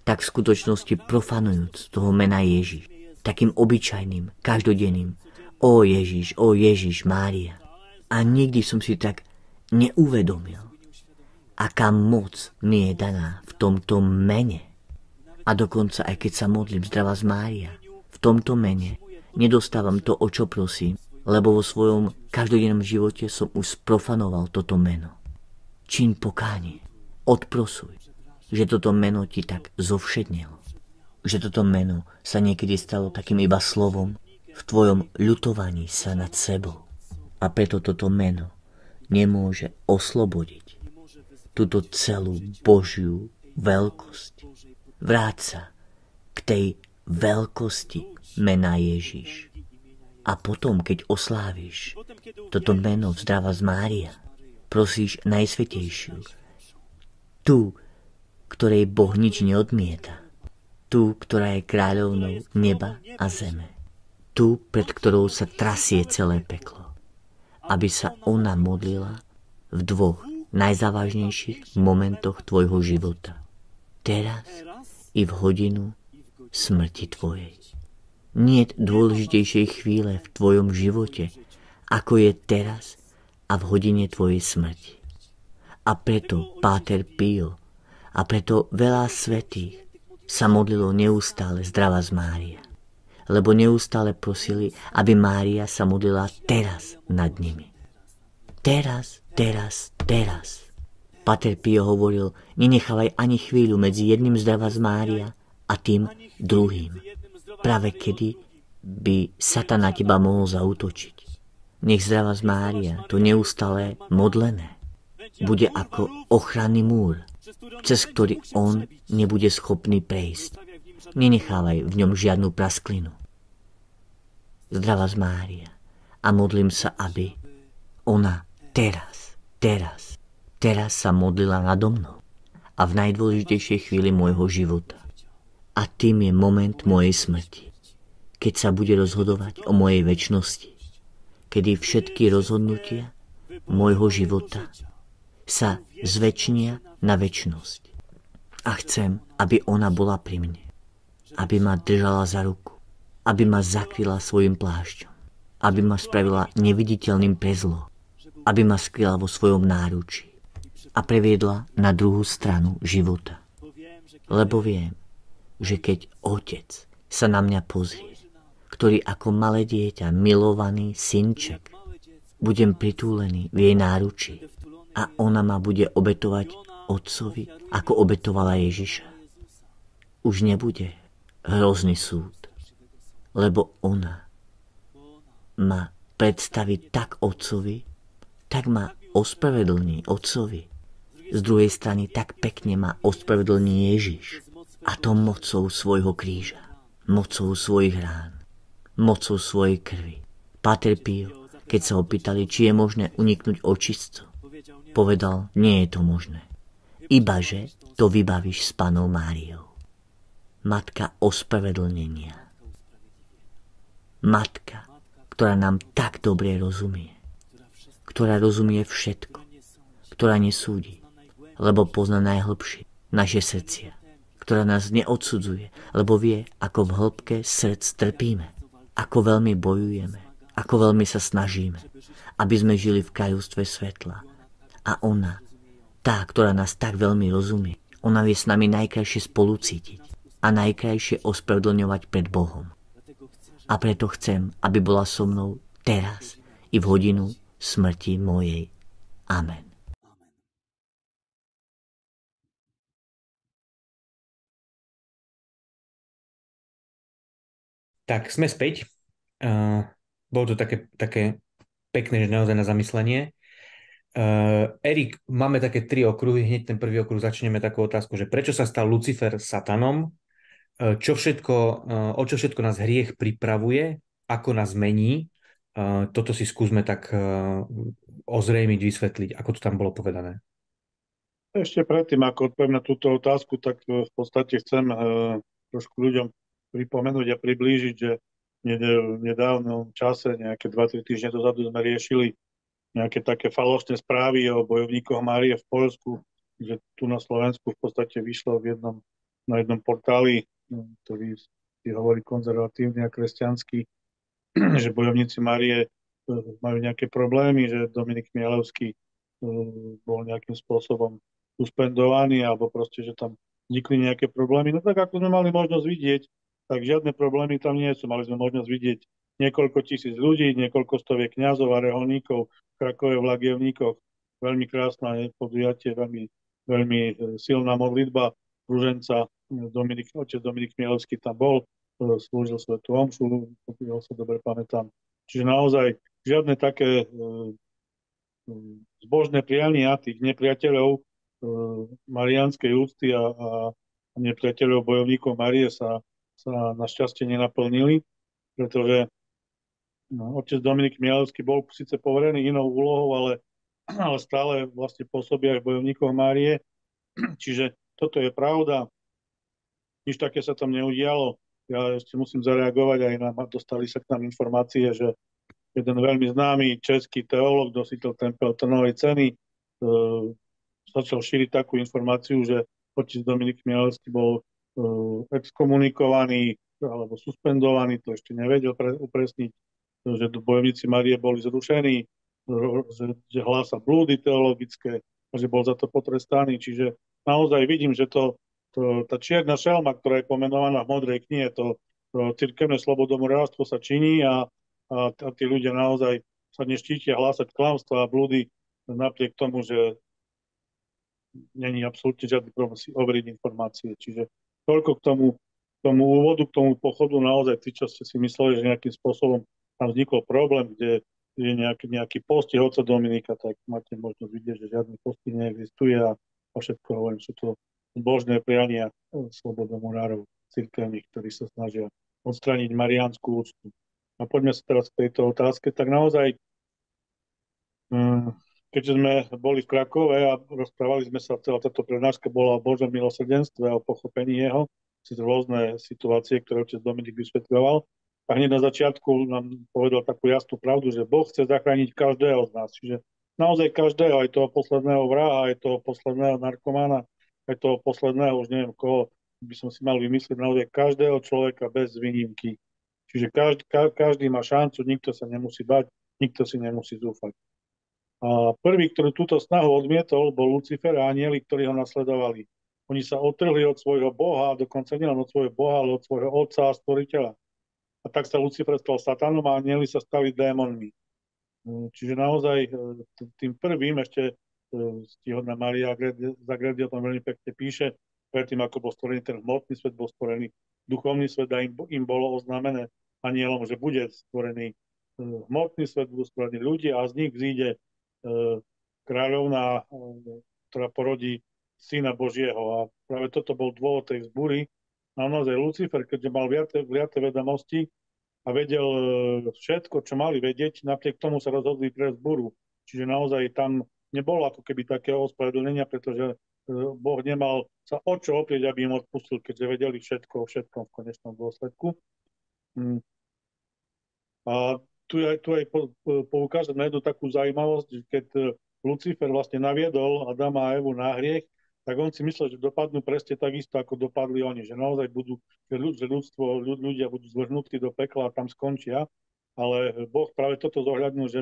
tak v skutočnosti profanujúc toho mena Ježiš. takým obyčajným, každodenným. O Ježiš, o Ježiš, Mária. A nikdy som si tak neuvedomil, aká moc mi je daná v tomto mene. A dokonca aj keď sa modlím zdravá z Mária, v tomto mene nedostávam to, o čo prosím, lebo vo svojom každodennom živote som už sprofanoval toto meno. Čin pokánie, odprosuj, že toto meno ti tak zovšednelo. Že toto meno sa niekedy stalo takým iba slovom v tvojom ľutovaní sa nad sebou. A preto toto meno nemôže oslobodiť túto celú Božiu veľkosť. Vráť sa k tej veľkosti mena Ježiš. A potom, keď osláviš toto meno vzdáva z Mária, prosíš Najsvetejšiu, tú, ktorej Boh nič neodmieta, tú, ktorá je kráľovnou neba a zeme, tú, pred ktorou sa trasie celé peklo, aby sa ona modlila v dvoch najzávažnejších momentoch tvojho života. Teraz i v hodinu smrti tvojej. Nie dôležitejšej chvíle v tvojom živote, ako je teraz a v hodine tvojej smrti. A preto Páter Pio a preto veľa svetých sa modlilo neustále zdravá z Mária. Lebo neustále prosili, aby Mária sa modlila teraz nad nimi. Teraz, teraz, teraz. Pater Pio hovoril, nenechávaj ani chvíľu medzi jedným zdravá z Mária a tým druhým. Práve kedy by Satan na teba mohol zautočiť. Nech zdravá z Mária, to neustále modlené, bude ako ochranný múr, cez ktorý on nebude schopný prejsť. Nenechávaj v ňom žiadnu prasklinu. Zdravá z Mária a modlím sa, aby ona teraz, teraz teraz sa modlila nado mnou a v najdôležitejšej chvíli môjho života. A tým je moment mojej smrti, keď sa bude rozhodovať o mojej väčšnosti, kedy všetky rozhodnutia môjho života sa zväčšnia na väčšnosť. A chcem, aby ona bola pri mne, aby ma držala za ruku, aby ma zakryla svojim plášťom, aby ma spravila neviditeľným pre zlo, aby ma skryla vo svojom náručí a previedla na druhú stranu života. Lebo viem, že keď otec sa na mňa pozrie, ktorý ako malé dieťa, milovaný synček, budem pritúlený v jej náruči a ona ma bude obetovať otcovi, ako obetovala Ježiša. Už nebude hrozný súd, lebo ona ma predstaví tak otcovi, tak ma ospravedlní otcovi z druhej strany tak pekne ma ospravedlní Ježiš. A to mocou svojho kríža, mocou svojich rán, mocou svojej krvi. Pater Pio, keď sa opýtali, či je možné uniknúť očistcu, povedal, nie je to možné. Ibaže to vybavíš s panou Máriou. Matka ospravedlnenia. Matka, ktorá nám tak dobre rozumie. Ktorá rozumie všetko. Ktorá nesúdi lebo pozná najhlbšie naše srdcia, ktorá nás neodsudzuje, lebo vie, ako v hĺbke srdc trpíme, ako veľmi bojujeme, ako veľmi sa snažíme, aby sme žili v kajústve svetla. A ona, tá, ktorá nás tak veľmi rozumie, ona vie s nami najkrajšie spolucítiť a najkrajšie ospravedlňovať pred Bohom. A preto chcem, aby bola so mnou teraz i v hodinu smrti mojej. Amen. Tak sme späť. Uh, bolo to také, také pekné, že naozaj na zamyslenie. Uh, Erik, máme také tri okruhy. Hneď ten prvý okruh začneme takú otázku, že prečo sa stal Lucifer satanom? Uh, čo všetko, uh, o čo všetko nás hriech pripravuje? Ako nás mení? Uh, toto si skúsme tak ozrejmiť, vysvetliť, ako to tam bolo povedané. Ešte predtým, ako odpoviem na túto otázku, tak v podstate chcem trošku ľuďom pripomenúť a priblížiť, že v nedávnom čase, nejaké 2-3 týždne dozadu sme riešili nejaké také falošné správy o bojovníkoch Márie v Polsku, že tu na Slovensku v podstate vyšlo v jednom, na jednom portáli, ktorý si hovorí konzervatívny a kresťanský, že bojovníci Marie majú nejaké problémy, že Dominik Mielevský bol nejakým spôsobom suspendovaný alebo proste, že tam vznikli nejaké problémy. No tak ako sme mali možnosť vidieť, tak žiadne problémy tam nie sú. Mali sme možnosť vidieť niekoľko tisíc ľudí, niekoľko stoviek kňazov a reholníkov v Krakove v Lagievníkoch. Veľmi krásne podujatie, veľmi, veľmi e, silná modlitba Ruženca. Dominik, otec Dominik Mielovský tam bol, e, slúžil svetu omšu, pokiaľ sa dobre pamätám. Čiže naozaj žiadne také e, zbožné priania tých nepriateľov marianskej úcty a, a nepriateľov bojovníkov Marie sa, sa našťastie nenaplnili, pretože no, otec Dominik Mielovský bol síce poverený inou úlohou, ale, ale stále vlastne pôsobí aj bojovníkov Márie. Čiže toto je pravda. Nič také sa tam neudialo. Ja ešte musím zareagovať aj na, dostali sa k nám informácie, že jeden veľmi známy český teológ, dositeľ Tempel Trnovej ceny, e, začal šíriť takú informáciu, že otec Dominik Mielovský bol e, exkomunikovaný alebo suspendovaný, to ešte nevedel pre, upresniť, že bojovníci Marie boli zrušení, že, že hlása blúdy teologické a že bol za to potrestaný. Čiže naozaj vidím, že to, to tá čierna šelma, ktorá je pomenovaná v modrej knihe, to, to cirkevné slobodomorárstvo sa činí a, a, a tí ľudia naozaj sa neštítia hlásať klamstva a blúdy napriek tomu, že není absolútne žiadny problém si overiť informácie. Čiže toľko k tomu, tomu úvodu, k tomu pochodu, naozaj tí, čo ste si mysleli, že nejakým spôsobom tam vznikol problém, kde je nejaký, nejaký postih oca Dominika, tak máte možnosť vidieť, že žiadny postih neexistuje a, a všetko hovorím, sú to božné priania slobodomurárov cirkevných, ktorí sa snažia odstrániť mariánsku úctu. A poďme sa teraz k tejto otázke. Tak naozaj um, keďže sme boli v Krakove a rozprávali sme sa, celá táto prednáška bola o Božom milosrdenstve a o pochopení jeho, si rôzne situácie, ktoré otec Dominik vysvetľoval. A hneď na začiatku nám povedal takú jasnú pravdu, že Boh chce zachrániť každého z nás. Čiže naozaj každého, aj toho posledného vraha, aj toho posledného narkomána, aj toho posledného, už neviem koho, by som si mal vymyslieť, naozaj každého človeka bez výnimky. Čiže každý, každý má šancu, nikto sa nemusí bať, nikto si nemusí zúfať. A prvý, ktorý túto snahu odmietol, bol Lucifer a anieli, ktorí ho nasledovali. Oni sa otrhli od svojho Boha, dokonca nielen od svojho Boha, ale od svojho Otca a Stvoriteľa. A tak sa Lucifer stal satanom a anieli sa stali démonmi. Mm, čiže naozaj e, tým prvým ešte stihodná Maria Zagredi o tom veľmi pekne píše, predtým ako bol stvorený ten hmotný svet, bol stvorený duchovný svet a im, im bolo oznámené anielom, že bude stvorený e, hmotný svet, budú stvorení ľudia a z nich vzíde E, kráľovná, e, ktorá porodí syna Božieho. A práve toto bol dôvod tej vzbúry. A naozaj Lucifer, keďže mal viaté, viaté vedomosti a vedel všetko, čo mali vedieť, napriek tomu sa rozhodli pre vzbúru. Čiže naozaj tam nebolo ako keby takého ospravedlnenia, pretože Boh nemal sa o čo oprieť, aby im odpustil, keďže vedeli všetko o všetkom v konečnom dôsledku. Mm. A tu aj, tu po, po, poukážem na jednu takú zaujímavosť, keď e, Lucifer vlastne naviedol Adama a Evu na hriech, tak on si myslel, že dopadnú presne takisto, ako dopadli oni, že naozaj budú, že, ľud, že ľudstvo, ľud, ľudia budú zvrhnutí do pekla a tam skončia, ale Boh práve toto zohľadnil, že,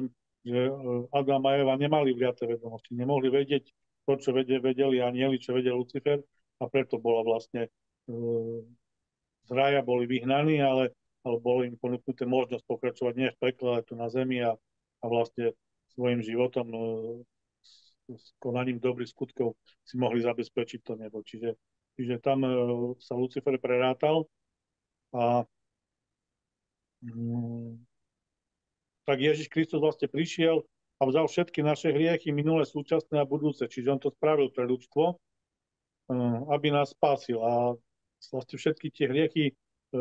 že e, Adam a Eva nemali vliate vedomosti, nemohli vedieť to, čo vedeli anieli, čo vedel Lucifer a preto bola vlastne e, z raja boli vyhnaní, ale ale bolo im ponúknuté možnosť pokračovať nie v pekle, ale tu na zemi a, a vlastne svojim životom e, s konaním dobrých skutkov si mohli zabezpečiť to nebo. Čiže, čiže tam sa Lucifer prerátal a mm, tak Ježiš Kristus vlastne prišiel a vzal všetky naše hriechy, minulé, súčasné a budúce. Čiže on to spravil pre ľudstvo, e, aby nás spásil. A vlastne všetky tie hriechy E,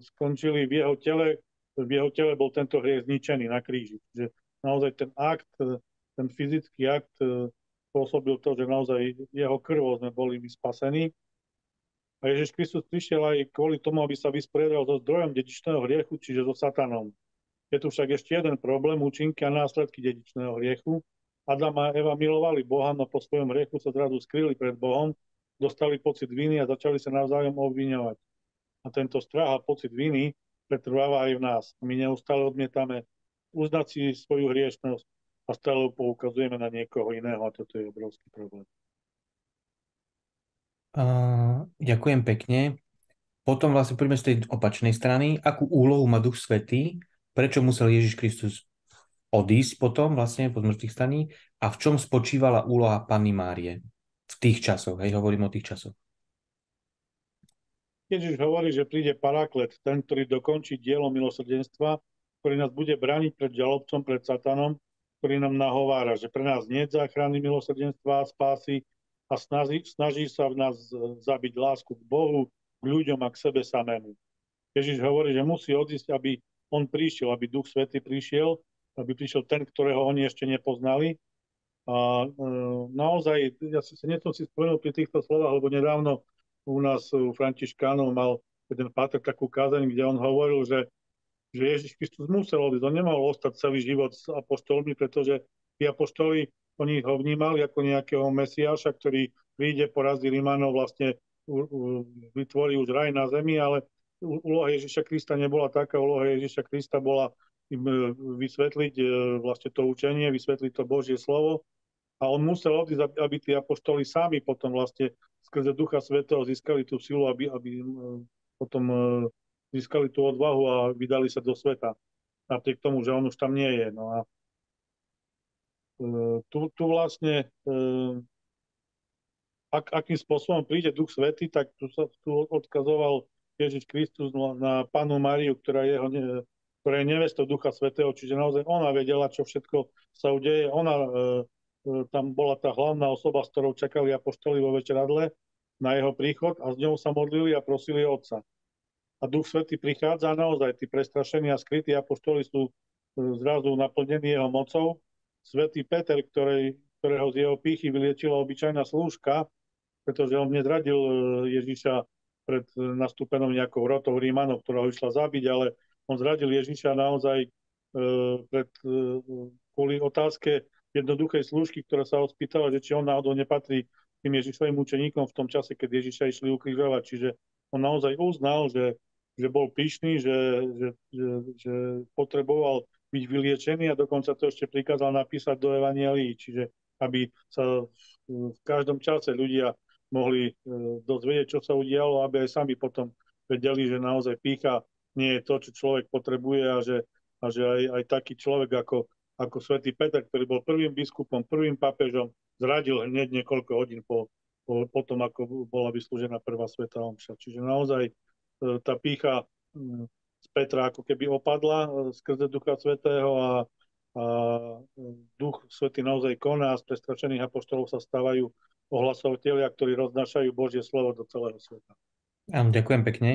skončili v jeho tele, v jeho tele bol tento hriech zničený na kríži. Že naozaj ten akt, e, ten fyzický akt spôsobil to, že naozaj jeho krvou sme boli spasení. A Ježiš Kristus prišiel aj kvôli tomu, aby sa vysporiadal so zdrojom dedičného hriechu, čiže so satanom. Je tu však ešte jeden problém, účinky a následky dedičného hriechu. Adam a Eva milovali Boha, no po svojom hriechu sa zrazu skryli pred Bohom, dostali pocit viny a začali sa navzájom obviňovať. A tento strach a pocit viny pretrváva aj v nás. My neustále odmietame uznať si svoju hriešnosť a stále poukazujeme na niekoho iného a toto je obrovský problém. Uh, ďakujem pekne. Potom vlastne poďme z tej opačnej strany. Akú úlohu má Duch Svetý? Prečo musel Ježiš Kristus odísť potom vlastne pod mŕtvych staní? A v čom spočívala úloha Panny Márie v tých časoch? Hej, hovorím o tých časoch. Ježiš hovorí, že príde paraklet, ten, ktorý dokončí dielo milosrdenstva, ktorý nás bude brániť pred žalobcom, pred satanom, ktorý nám nahovára, že pre nás nie je záchrany milosrdenstva a spásy a snaží, snaží sa v nás zabiť lásku k Bohu, k ľuďom a k sebe samému. Ježiš hovorí, že musí odísť, aby on prišiel, aby Duch Svety prišiel, aby prišiel ten, ktorého oni ešte nepoznali. A e, naozaj, ja si, nie som si spomenul pri týchto slovách, lebo nedávno u nás u Františkánov mal jeden páter takú kázeň, kde on hovoril, že, že Ježiš Kristus musel odísť. On nemohol ostať celý život s apoštolmi, pretože tí apoštoli, oni ho vnímali ako nejakého mesiáša, ktorý príde, porazí Rímanov, vlastne vytvorí už raj na zemi, ale úloha Ježiša Krista nebola taká. Úloha Ježiša Krista bola im e, vysvetliť e, vlastne to učenie, vysvetliť to Božie slovo. A on musel odísť, aby tí apoštoli sami potom vlastne skrze Ducha Svetého získali tú silu, aby, aby e, potom získali tú odvahu a vydali sa do sveta. Napriek tomu, že on už tam nie je. No a tu, tu vlastne ak, akým spôsobom príde Duch Svety, tak tu sa tu odkazoval Ježiš Kristus na panu Máriu, ktorá je, ktorá je nevestou Ducha Svetého, čiže naozaj ona vedela, čo všetko sa udeje. Ona e, e, tam bola tá hlavná osoba, s ktorou čakali apoštoli vo večeradle na jeho príchod a s ňou sa modlili a prosili Otca. A Duch Svetý prichádza naozaj tí prestrašení a skrytí apoštoli sú e, zrazu naplnení jeho mocou. Svetý Peter, ktorej, ktorého z jeho pýchy vyliečila obyčajná slúžka, pretože on nezradil Ježiša pred e, nastúpenou nejakou rotou Rímanov, ktorá ho išla zabiť, ale on zradil Ježiša naozaj e, pred, kvôli otázke jednoduchej služky, ktorá sa ho spýtala, že či on náhodou nepatrí tým Ježišovým učeníkom v tom čase, keď Ježiša išli ukrižovať. Čiže on naozaj uznal, že, že bol pyšný, že, že, že, že potreboval byť vyliečený a dokonca to ešte prikázal napísať do Evanielii, čiže aby sa v každom čase ľudia mohli e, dozvedieť, čo sa udialo, aby aj sami potom vedeli, že naozaj pícha nie je to, čo človek potrebuje a že, a že aj, aj taký človek ako, ako svätý Peter, ktorý bol prvým biskupom, prvým papežom, zradil hneď niekoľko hodín po, po, po tom, ako bola vyslúžená prvá sveta omša. Čiže naozaj e, tá pícha z Petra ako keby opadla e, skrze Ducha Svetého a, a Duch Svetý naozaj koná a z prestračených apoštolov sa stávajú ohlasovateľia, ktorí roznášajú Božie slovo do celého sveta. Áno, ďakujem pekne.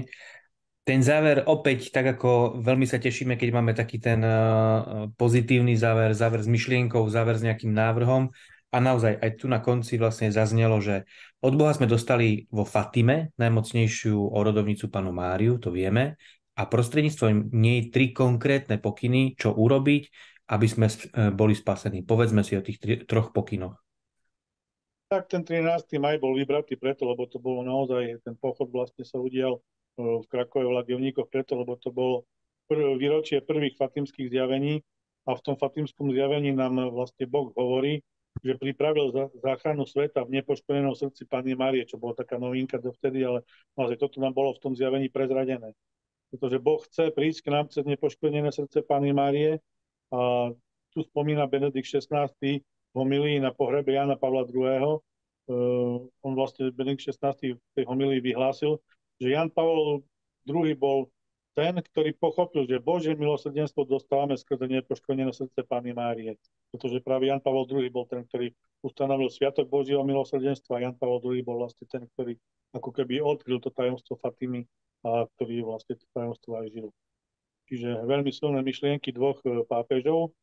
Ten záver opäť, tak ako veľmi sa tešíme, keď máme taký ten uh, pozitívny záver, záver s myšlienkou, záver s nejakým návrhom. A naozaj aj tu na konci vlastne zaznelo, že od Boha sme dostali vo Fatime najmocnejšiu orodovnicu panu Máriu, to vieme, a prostredníctvom nej tri konkrétne pokyny, čo urobiť, aby sme uh, boli spasení. Povedzme si o tých troch pokynoch tak ten 13. maj bol vybratý preto, lebo to bolo naozaj, ten pochod vlastne sa udial e, v Krakove v Lagevníkoch preto, lebo to bolo prv, výročie prvých fatimských zjavení a v tom fatimskom zjavení nám vlastne Boh hovorí, že pripravil záchranu sveta v nepoškodenom srdci Panny Márie, čo bola taká novinka dovtedy, ale naozaj toto nám bolo v tom zjavení prezradené. Pretože Boh chce prísť k nám cez nepoškodené srdce Panny Márie a tu spomína Benedikt 16 homilii na pohrebe Jana Pavla II. Eh, on vlastne Benedikt 16. v tej homilii vyhlásil, že Jan Pavel II. bol ten, ktorý pochopil, že Božie milosrdenstvo dostávame skrze nepoškodené srdce Pány Márie. Pretože práve Jan Pavel II. bol ten, ktorý ustanovil Sviatok Božieho milosrdenstva a Jan Pavel II. bol vlastne ten, ktorý ako keby odkryl to tajomstvo Fatimy a ktorý vlastne to tajomstvo aj žil. Čiže veľmi silné myšlienky dvoch eh, pápežov,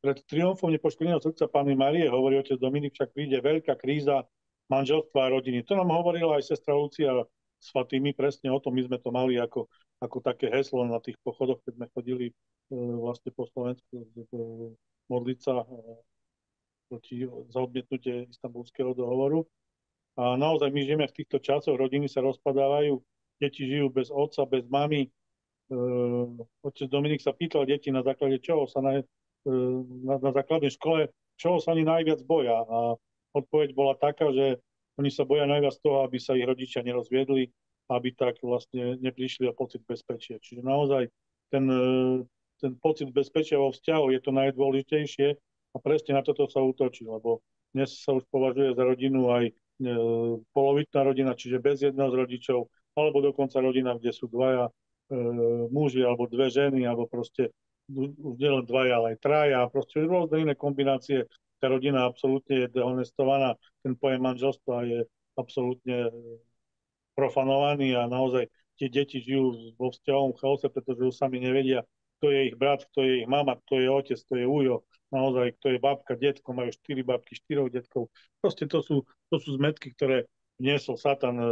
pred triumfom nepoškodeného srdca Pány Marie, hovorí otec Dominik, však príde veľká kríza manželstva a rodiny. To nám hovorila aj sestra Lucia s Fatými, presne o tom my sme to mali ako, ako také heslo na tých pochodoch, keď sme chodili e, vlastne po Slovensku e, modliť sa e, proti, za odmietnutie istambulského dohovoru. A naozaj my žijeme v týchto časoch, rodiny sa rozpadávajú, deti žijú bez otca, bez mamy. Uh, otec Dominik sa pýtal deti na základe čoho sa na, uh, na, na základnej škole, čoho sa oni najviac boja. A odpoveď bola taká, že oni sa boja najviac toho, aby sa ich rodičia nerozviedli, aby tak vlastne neprišli o pocit bezpečia. Čiže naozaj ten, ten pocit bezpečia vo vzťahu je to najdôležitejšie a presne na toto sa útočí, lebo dnes sa už považuje za rodinu aj e, polovičná rodina, čiže bez jedného z rodičov, alebo dokonca rodina, kde sú dvaja e, muži, alebo dve ženy, alebo proste už nielen dvaja, ale aj traja, proste rôzne iné kombinácie. Tá rodina absolútne je dehonestovaná, ten pojem manželstva je absolútne profanovaný a naozaj tie deti žijú vo vzťahovom chaose, pretože už sami nevedia, kto je ich brat, kto je ich mama, kto je otec, kto je ujo, naozaj, kto je babka, detko, majú štyri babky, štyroch detkov. Proste to sú, to sú zmetky, ktoré vniesol Satan e,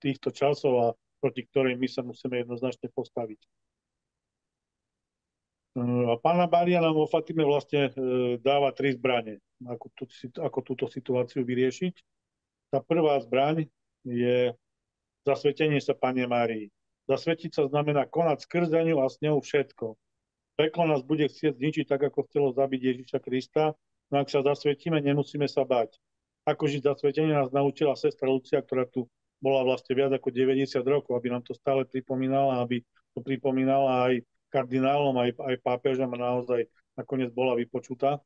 týchto časov a proti ktorej my sa musíme jednoznačne postaviť. E, a pána Mária nám o Fatime vlastne e, dáva tri zbranie, ako, tú, ako túto situáciu vyriešiť. Tá prvá zbraň je zasvetenie sa Pane Márii. Zasvetiť sa znamená konať skrze ňu a s ňou všetko Peklo nás bude chcieť zničiť tak, ako chcelo zabiť Ježiša Krista, no ak sa zasvetíme, nemusíme sa bať. Ako žiť zasvetenie nás naučila sestra Lucia, ktorá tu bola vlastne viac ako 90 rokov, aby nám to stále pripomínala, aby to pripomínala aj kardinálom, aj, aj pápežom a naozaj nakoniec bola vypočutá.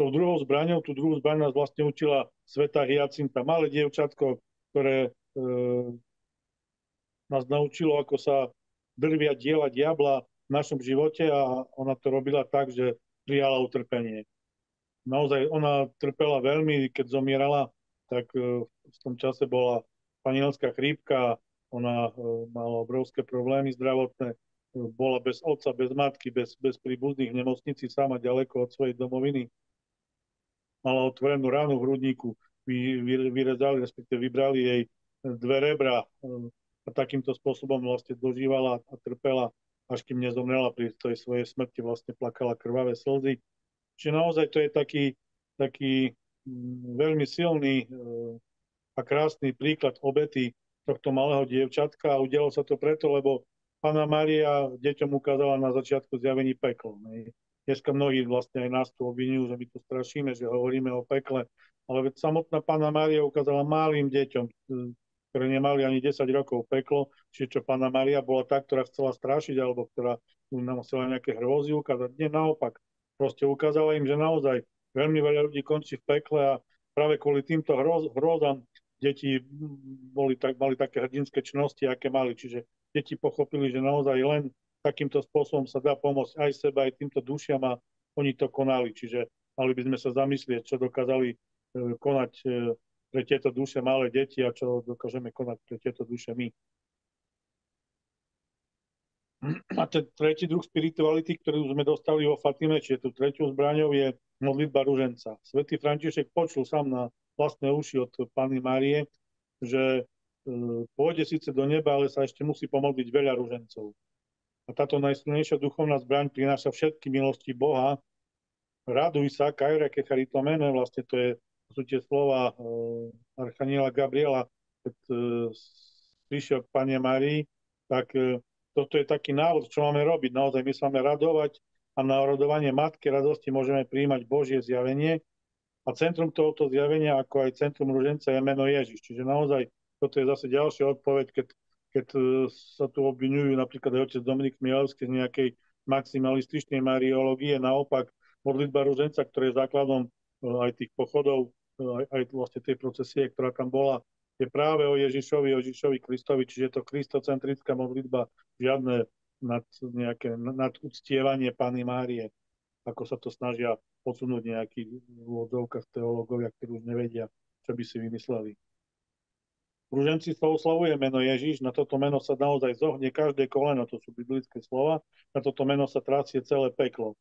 Tou druhou zbraňou, tú druhú zbraň nás vlastne učila sveta Hyacinta, malé dievčatko, ktoré e, nás naučilo, ako sa drvia diela diabla v našom živote a ona to robila tak, že prijala utrpenie. Naozaj ona trpela veľmi, keď zomierala, tak e, v tom čase bola španielská chrípka, ona e, mala obrovské problémy zdravotné, e, bola bez otca, bez matky, bez, bez príbuzných v nemocnici, sama ďaleko od svojej domoviny. Mala otvorenú ránu v hrudníku, vy, vy, vyrezali, respektíve vybrali jej dve rebra, a takýmto spôsobom vlastne dožívala a trpela, až kým nezomrela pri tej svojej smrti, vlastne plakala krvavé slzy. Čiže naozaj to je taký, taký veľmi silný e, a krásny príklad obety tohto malého dievčatka a udialo sa to preto, lebo Pána Maria deťom ukázala na začiatku zjavení peklo. Dneska mnohí vlastne aj nás tu obvinujú, že my tu strašíme, že hovoríme o pekle, ale veď samotná Pána Mária ukázala malým deťom ktoré nemali ani 10 rokov peklo, čiže čo pána Maria bola tá, ktorá chcela strašiť, alebo ktorá nám chcela nejaké hrôzy ukázať. Nie, naopak. Proste ukázala im, že naozaj veľmi veľa ľudí končí v pekle a práve kvôli týmto hroz, hrozám deti boli tak, mali také hrdinské čnosti, aké mali. Čiže deti pochopili, že naozaj len takýmto spôsobom sa dá pomôcť aj seba, aj týmto dušiam a oni to konali. Čiže mali by sme sa zamyslieť, čo dokázali e, konať e, pre tieto duše malé deti a čo dokážeme konať pre tieto duše my. A ten tretí druh spirituality, ktorý sme dostali vo Fatime, čiže tú tretiu zbraňou je modlitba ruženca. Svetý František počul sám na vlastné uši od Panny Márie, že e, pôjde síce do neba, ale sa ešte musí pomodliť veľa ružencov. A táto najsilnejšia duchovná zbraň prináša všetky milosti Boha. Raduj sa, kajre kecharitomene, vlastne to je sú tie slova uh, Archaniela Gabriela, keď uh, prišiel k Pane Marii, tak toto je taký návod, čo máme robiť. Naozaj my sa máme radovať a na rodovanie Matky radosti môžeme príjmať Božie zjavenie a centrum tohoto zjavenia, ako aj centrum ruženca je meno Ježiš. Čiže naozaj toto je zase ďalšia odpoveď, keď, keď sa tu obvinujú napríklad aj otec Dominik Mielovský z nejakej maximalističnej mariológie, naopak modlitba ruženca, ktorá je základom aj tých pochodov aj, aj vlastne tej procesie, ktorá tam bola, je práve o Ježišovi, o Ježišovi Kristovi, čiže je to kristocentrická modlitba, žiadne nad, nejaké naductievanie Pany Márie, ako sa to snažia posunúť nejakí v odzovkách teológovia, ktorí už nevedia, čo by si vymysleli. V Ruženci sa oslavuje meno Ježiš, na toto meno sa naozaj zohne každé koleno, to sú biblické slova, na toto meno sa trácie celé peklo.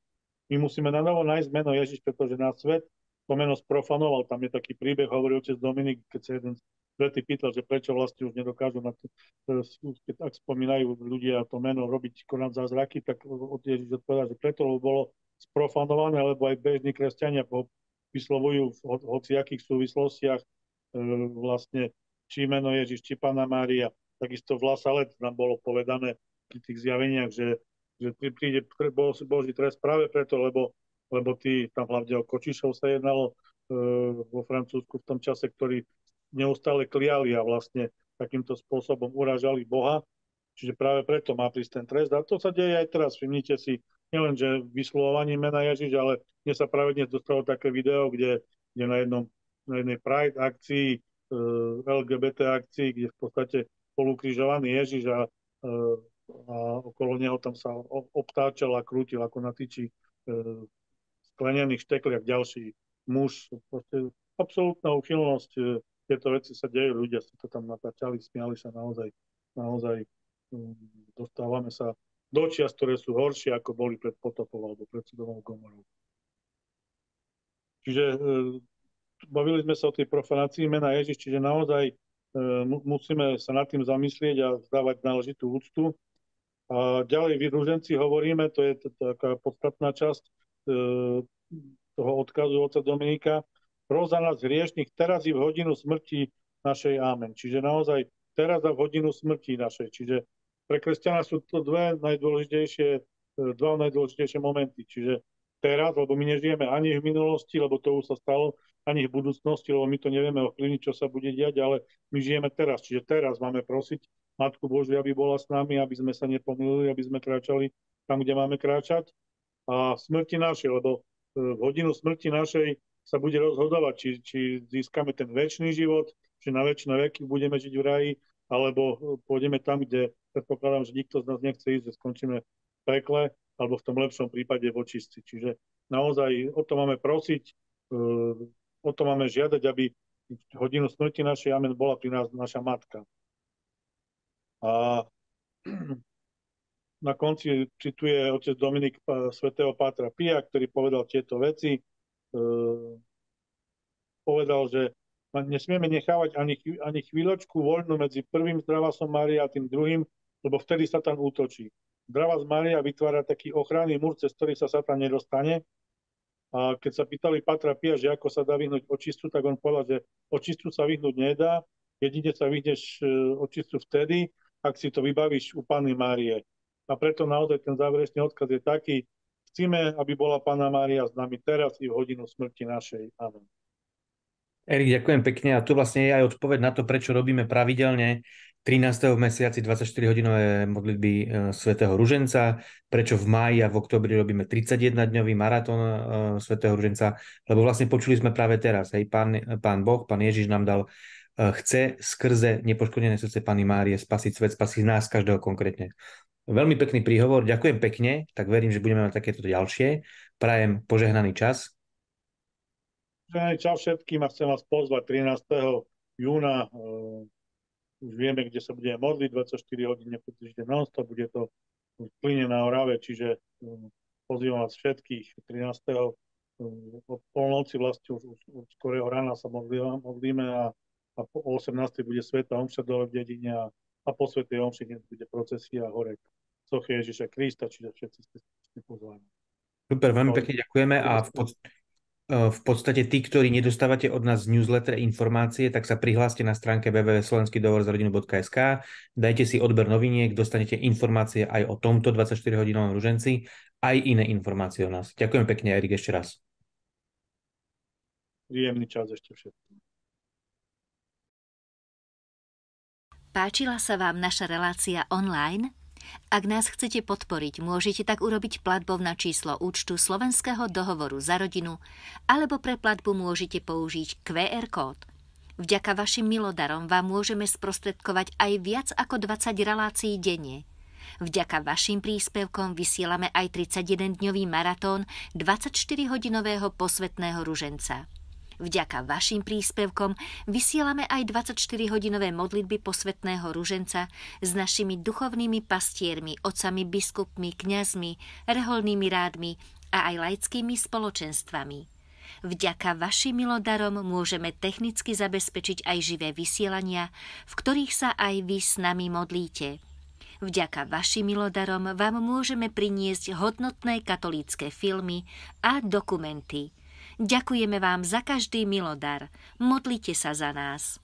My musíme na novo nájsť meno Ježiš, pretože na svet to meno sprofanoval. Tam je taký príbeh, hovorí otec Dominik, keď sa jeden svety pýtal, že prečo vlastne už nedokážu, na keď ak spomínajú ľudia to meno robiť konať zázraky, tak Ježiš odpovedal, že preto, lebo bolo sprofanované, lebo aj bežní kresťania vyslovujú v hociakých súvislostiach vlastne či meno Ježiš, či Pána Mária. Takisto v Lasalet nám bolo povedané pri tých zjaveniach, že, že príde Boží trest práve preto, lebo, lebo tí, tam hlavne o Kočišov sa jednalo e, vo Francúzsku v tom čase, ktorí neustále kliali a vlastne takýmto spôsobom uražali Boha. Čiže práve preto má prísť ten trest. A to sa deje aj teraz. Všimnite si, nielen, že vyslovovanie mena Ježiš, ale mne sa práve dnes dostalo také video, kde, kde na, jednom, na jednej Pride akcii, e, LGBT akcii, kde v podstate polukrižovaný Ježiš a, uh, a okolo neho tam sa obtáčal a krútil ako na tyči uh, sklenených štekliach ďalší muž. Proste absolútna uchylnosť. Tieto veci sa dejú, ľudia sa to tam natáčali, smiali sa naozaj, naozaj dostávame sa do čias, ktoré sú horšie, ako boli pred potopou alebo pred Sodomou Gomorou. Čiže e, bavili sme sa o tej profanácii mena Ježiš, čiže naozaj e, musíme sa nad tým zamyslieť a zdávať náležitú úctu. A ďalej v rúženci hovoríme, to je taká podstatná časť e, toho odkazu oca Dominika, roza nás hriešných teraz i v hodinu smrti našej Amen. Čiže naozaj teraz a v hodinu smrti našej. Čiže pre kresťana sú to dve najdôležitejšie, e, dva najdôležitejšie momenty. Čiže teraz, lebo my nežijeme ani v minulosti, lebo to už sa stalo, ani v budúcnosti, lebo my to nevieme ovplyvniť, čo sa bude diať, ale my žijeme teraz. Čiže teraz máme prosiť Matku Božiu, aby bola s nami, aby sme sa nepomýlili, aby sme kráčali tam, kde máme kráčať. A smrti našej, lebo e, v hodinu smrti našej sa bude rozhodovať, či, či získame ten väčší život, či na väčšie veky budeme žiť v raji, alebo pôjdeme tam, kde predpokladám, že nikto z nás nechce ísť, že skončíme v pekle, alebo v tom lepšom prípade v očistci. Čiže naozaj o to máme prosiť, e, o to máme žiadať, aby hodinu smrti našej Amen bola pri nás naša matka. A na konci cituje otec Dominik svätého Pátra Pia, ktorý povedal tieto veci. E, povedal, že nesmieme nechávať ani, ani chvíľočku voľnú medzi prvým zdravasom Mária a tým druhým, lebo vtedy Satan útočí. Zdravá z Mária vytvára taký ochranný múr, cez ktorý sa Satan nedostane. A keď sa pýtali Patra Pia, že ako sa dá vyhnúť očistu, tak on povedal, že očistu sa vyhnúť nedá, jedine sa vyhneš e, očistu vtedy, ak si to vybavíš u Panny Márie. A preto naozaj ten záverečný odkaz je taký, chceme, aby bola Pána Mária s nami teraz i v hodinu smrti našej. Amen. Erik, ďakujem pekne. A tu vlastne je aj odpoveď na to, prečo robíme pravidelne 13. v mesiaci 24-hodinové modlitby e, svätého Ruženca, prečo v máji a v oktobri robíme 31-dňový maratón e, svätého Ruženca, lebo vlastne počuli sme práve teraz, hej, pán, pán Boh, pán Ježiš nám dal, chce skrze nepoškodené srdce Pany Márie spasiť svet, spasiť nás, každého konkrétne. Veľmi pekný príhovor, ďakujem pekne, tak verím, že budeme mať takéto ďalšie. Prajem požehnaný čas Čau všetkým a chcem vás pozvať 13. júna. Uh, už vieme, kde sa budeme modliť, 24 hodín po týždeň non bude to v plyne na Orave, čiže uh, pozývam vás všetkých 13. Uh, od polnoci vlastne už, už od skorého rána sa modlíme a, a po 18. bude Sveta Omša dole v dedine a, a po Svetej Omši dnes bude procesia hore Sofie Ježiša Krista, čiže všetci ste, ste pozvaní. Super, veľmi pekne ďakujeme a v, pod, Eh, v podstate tí, ktorí nedostávate od nás newsletter informácie, tak sa prihláste na stránke www.slovenskýdohovor.sk, dajte si odber noviniek, dostanete informácie aj o tomto 24-hodinovom ruženci, aj iné informácie o nás. Ďakujem pekne, Erik, ešte raz. Príjemný čas ešte všetkým. Páčila sa vám naša relácia online? Ak nás chcete podporiť, môžete tak urobiť platbou na číslo účtu Slovenského dohovoru za rodinu alebo pre platbu môžete použiť QR kód. Vďaka vašim milodarom vám môžeme sprostredkovať aj viac ako 20 relácií denne. Vďaka vašim príspevkom vysielame aj 31-dňový maratón 24-hodinového posvetného ruženca. Vďaka vašim príspevkom vysielame aj 24-hodinové modlitby posvetného ruženca s našimi duchovnými pastiermi, otcami biskupmi, kňazmi, reholnými rádmi a aj laickými spoločenstvami. Vďaka vašim milodarom môžeme technicky zabezpečiť aj živé vysielania, v ktorých sa aj vy s nami modlíte. Vďaka vašim milodarom vám môžeme priniesť hodnotné katolícke filmy a dokumenty – Ďakujeme vám za každý milodar. Modlite sa za nás.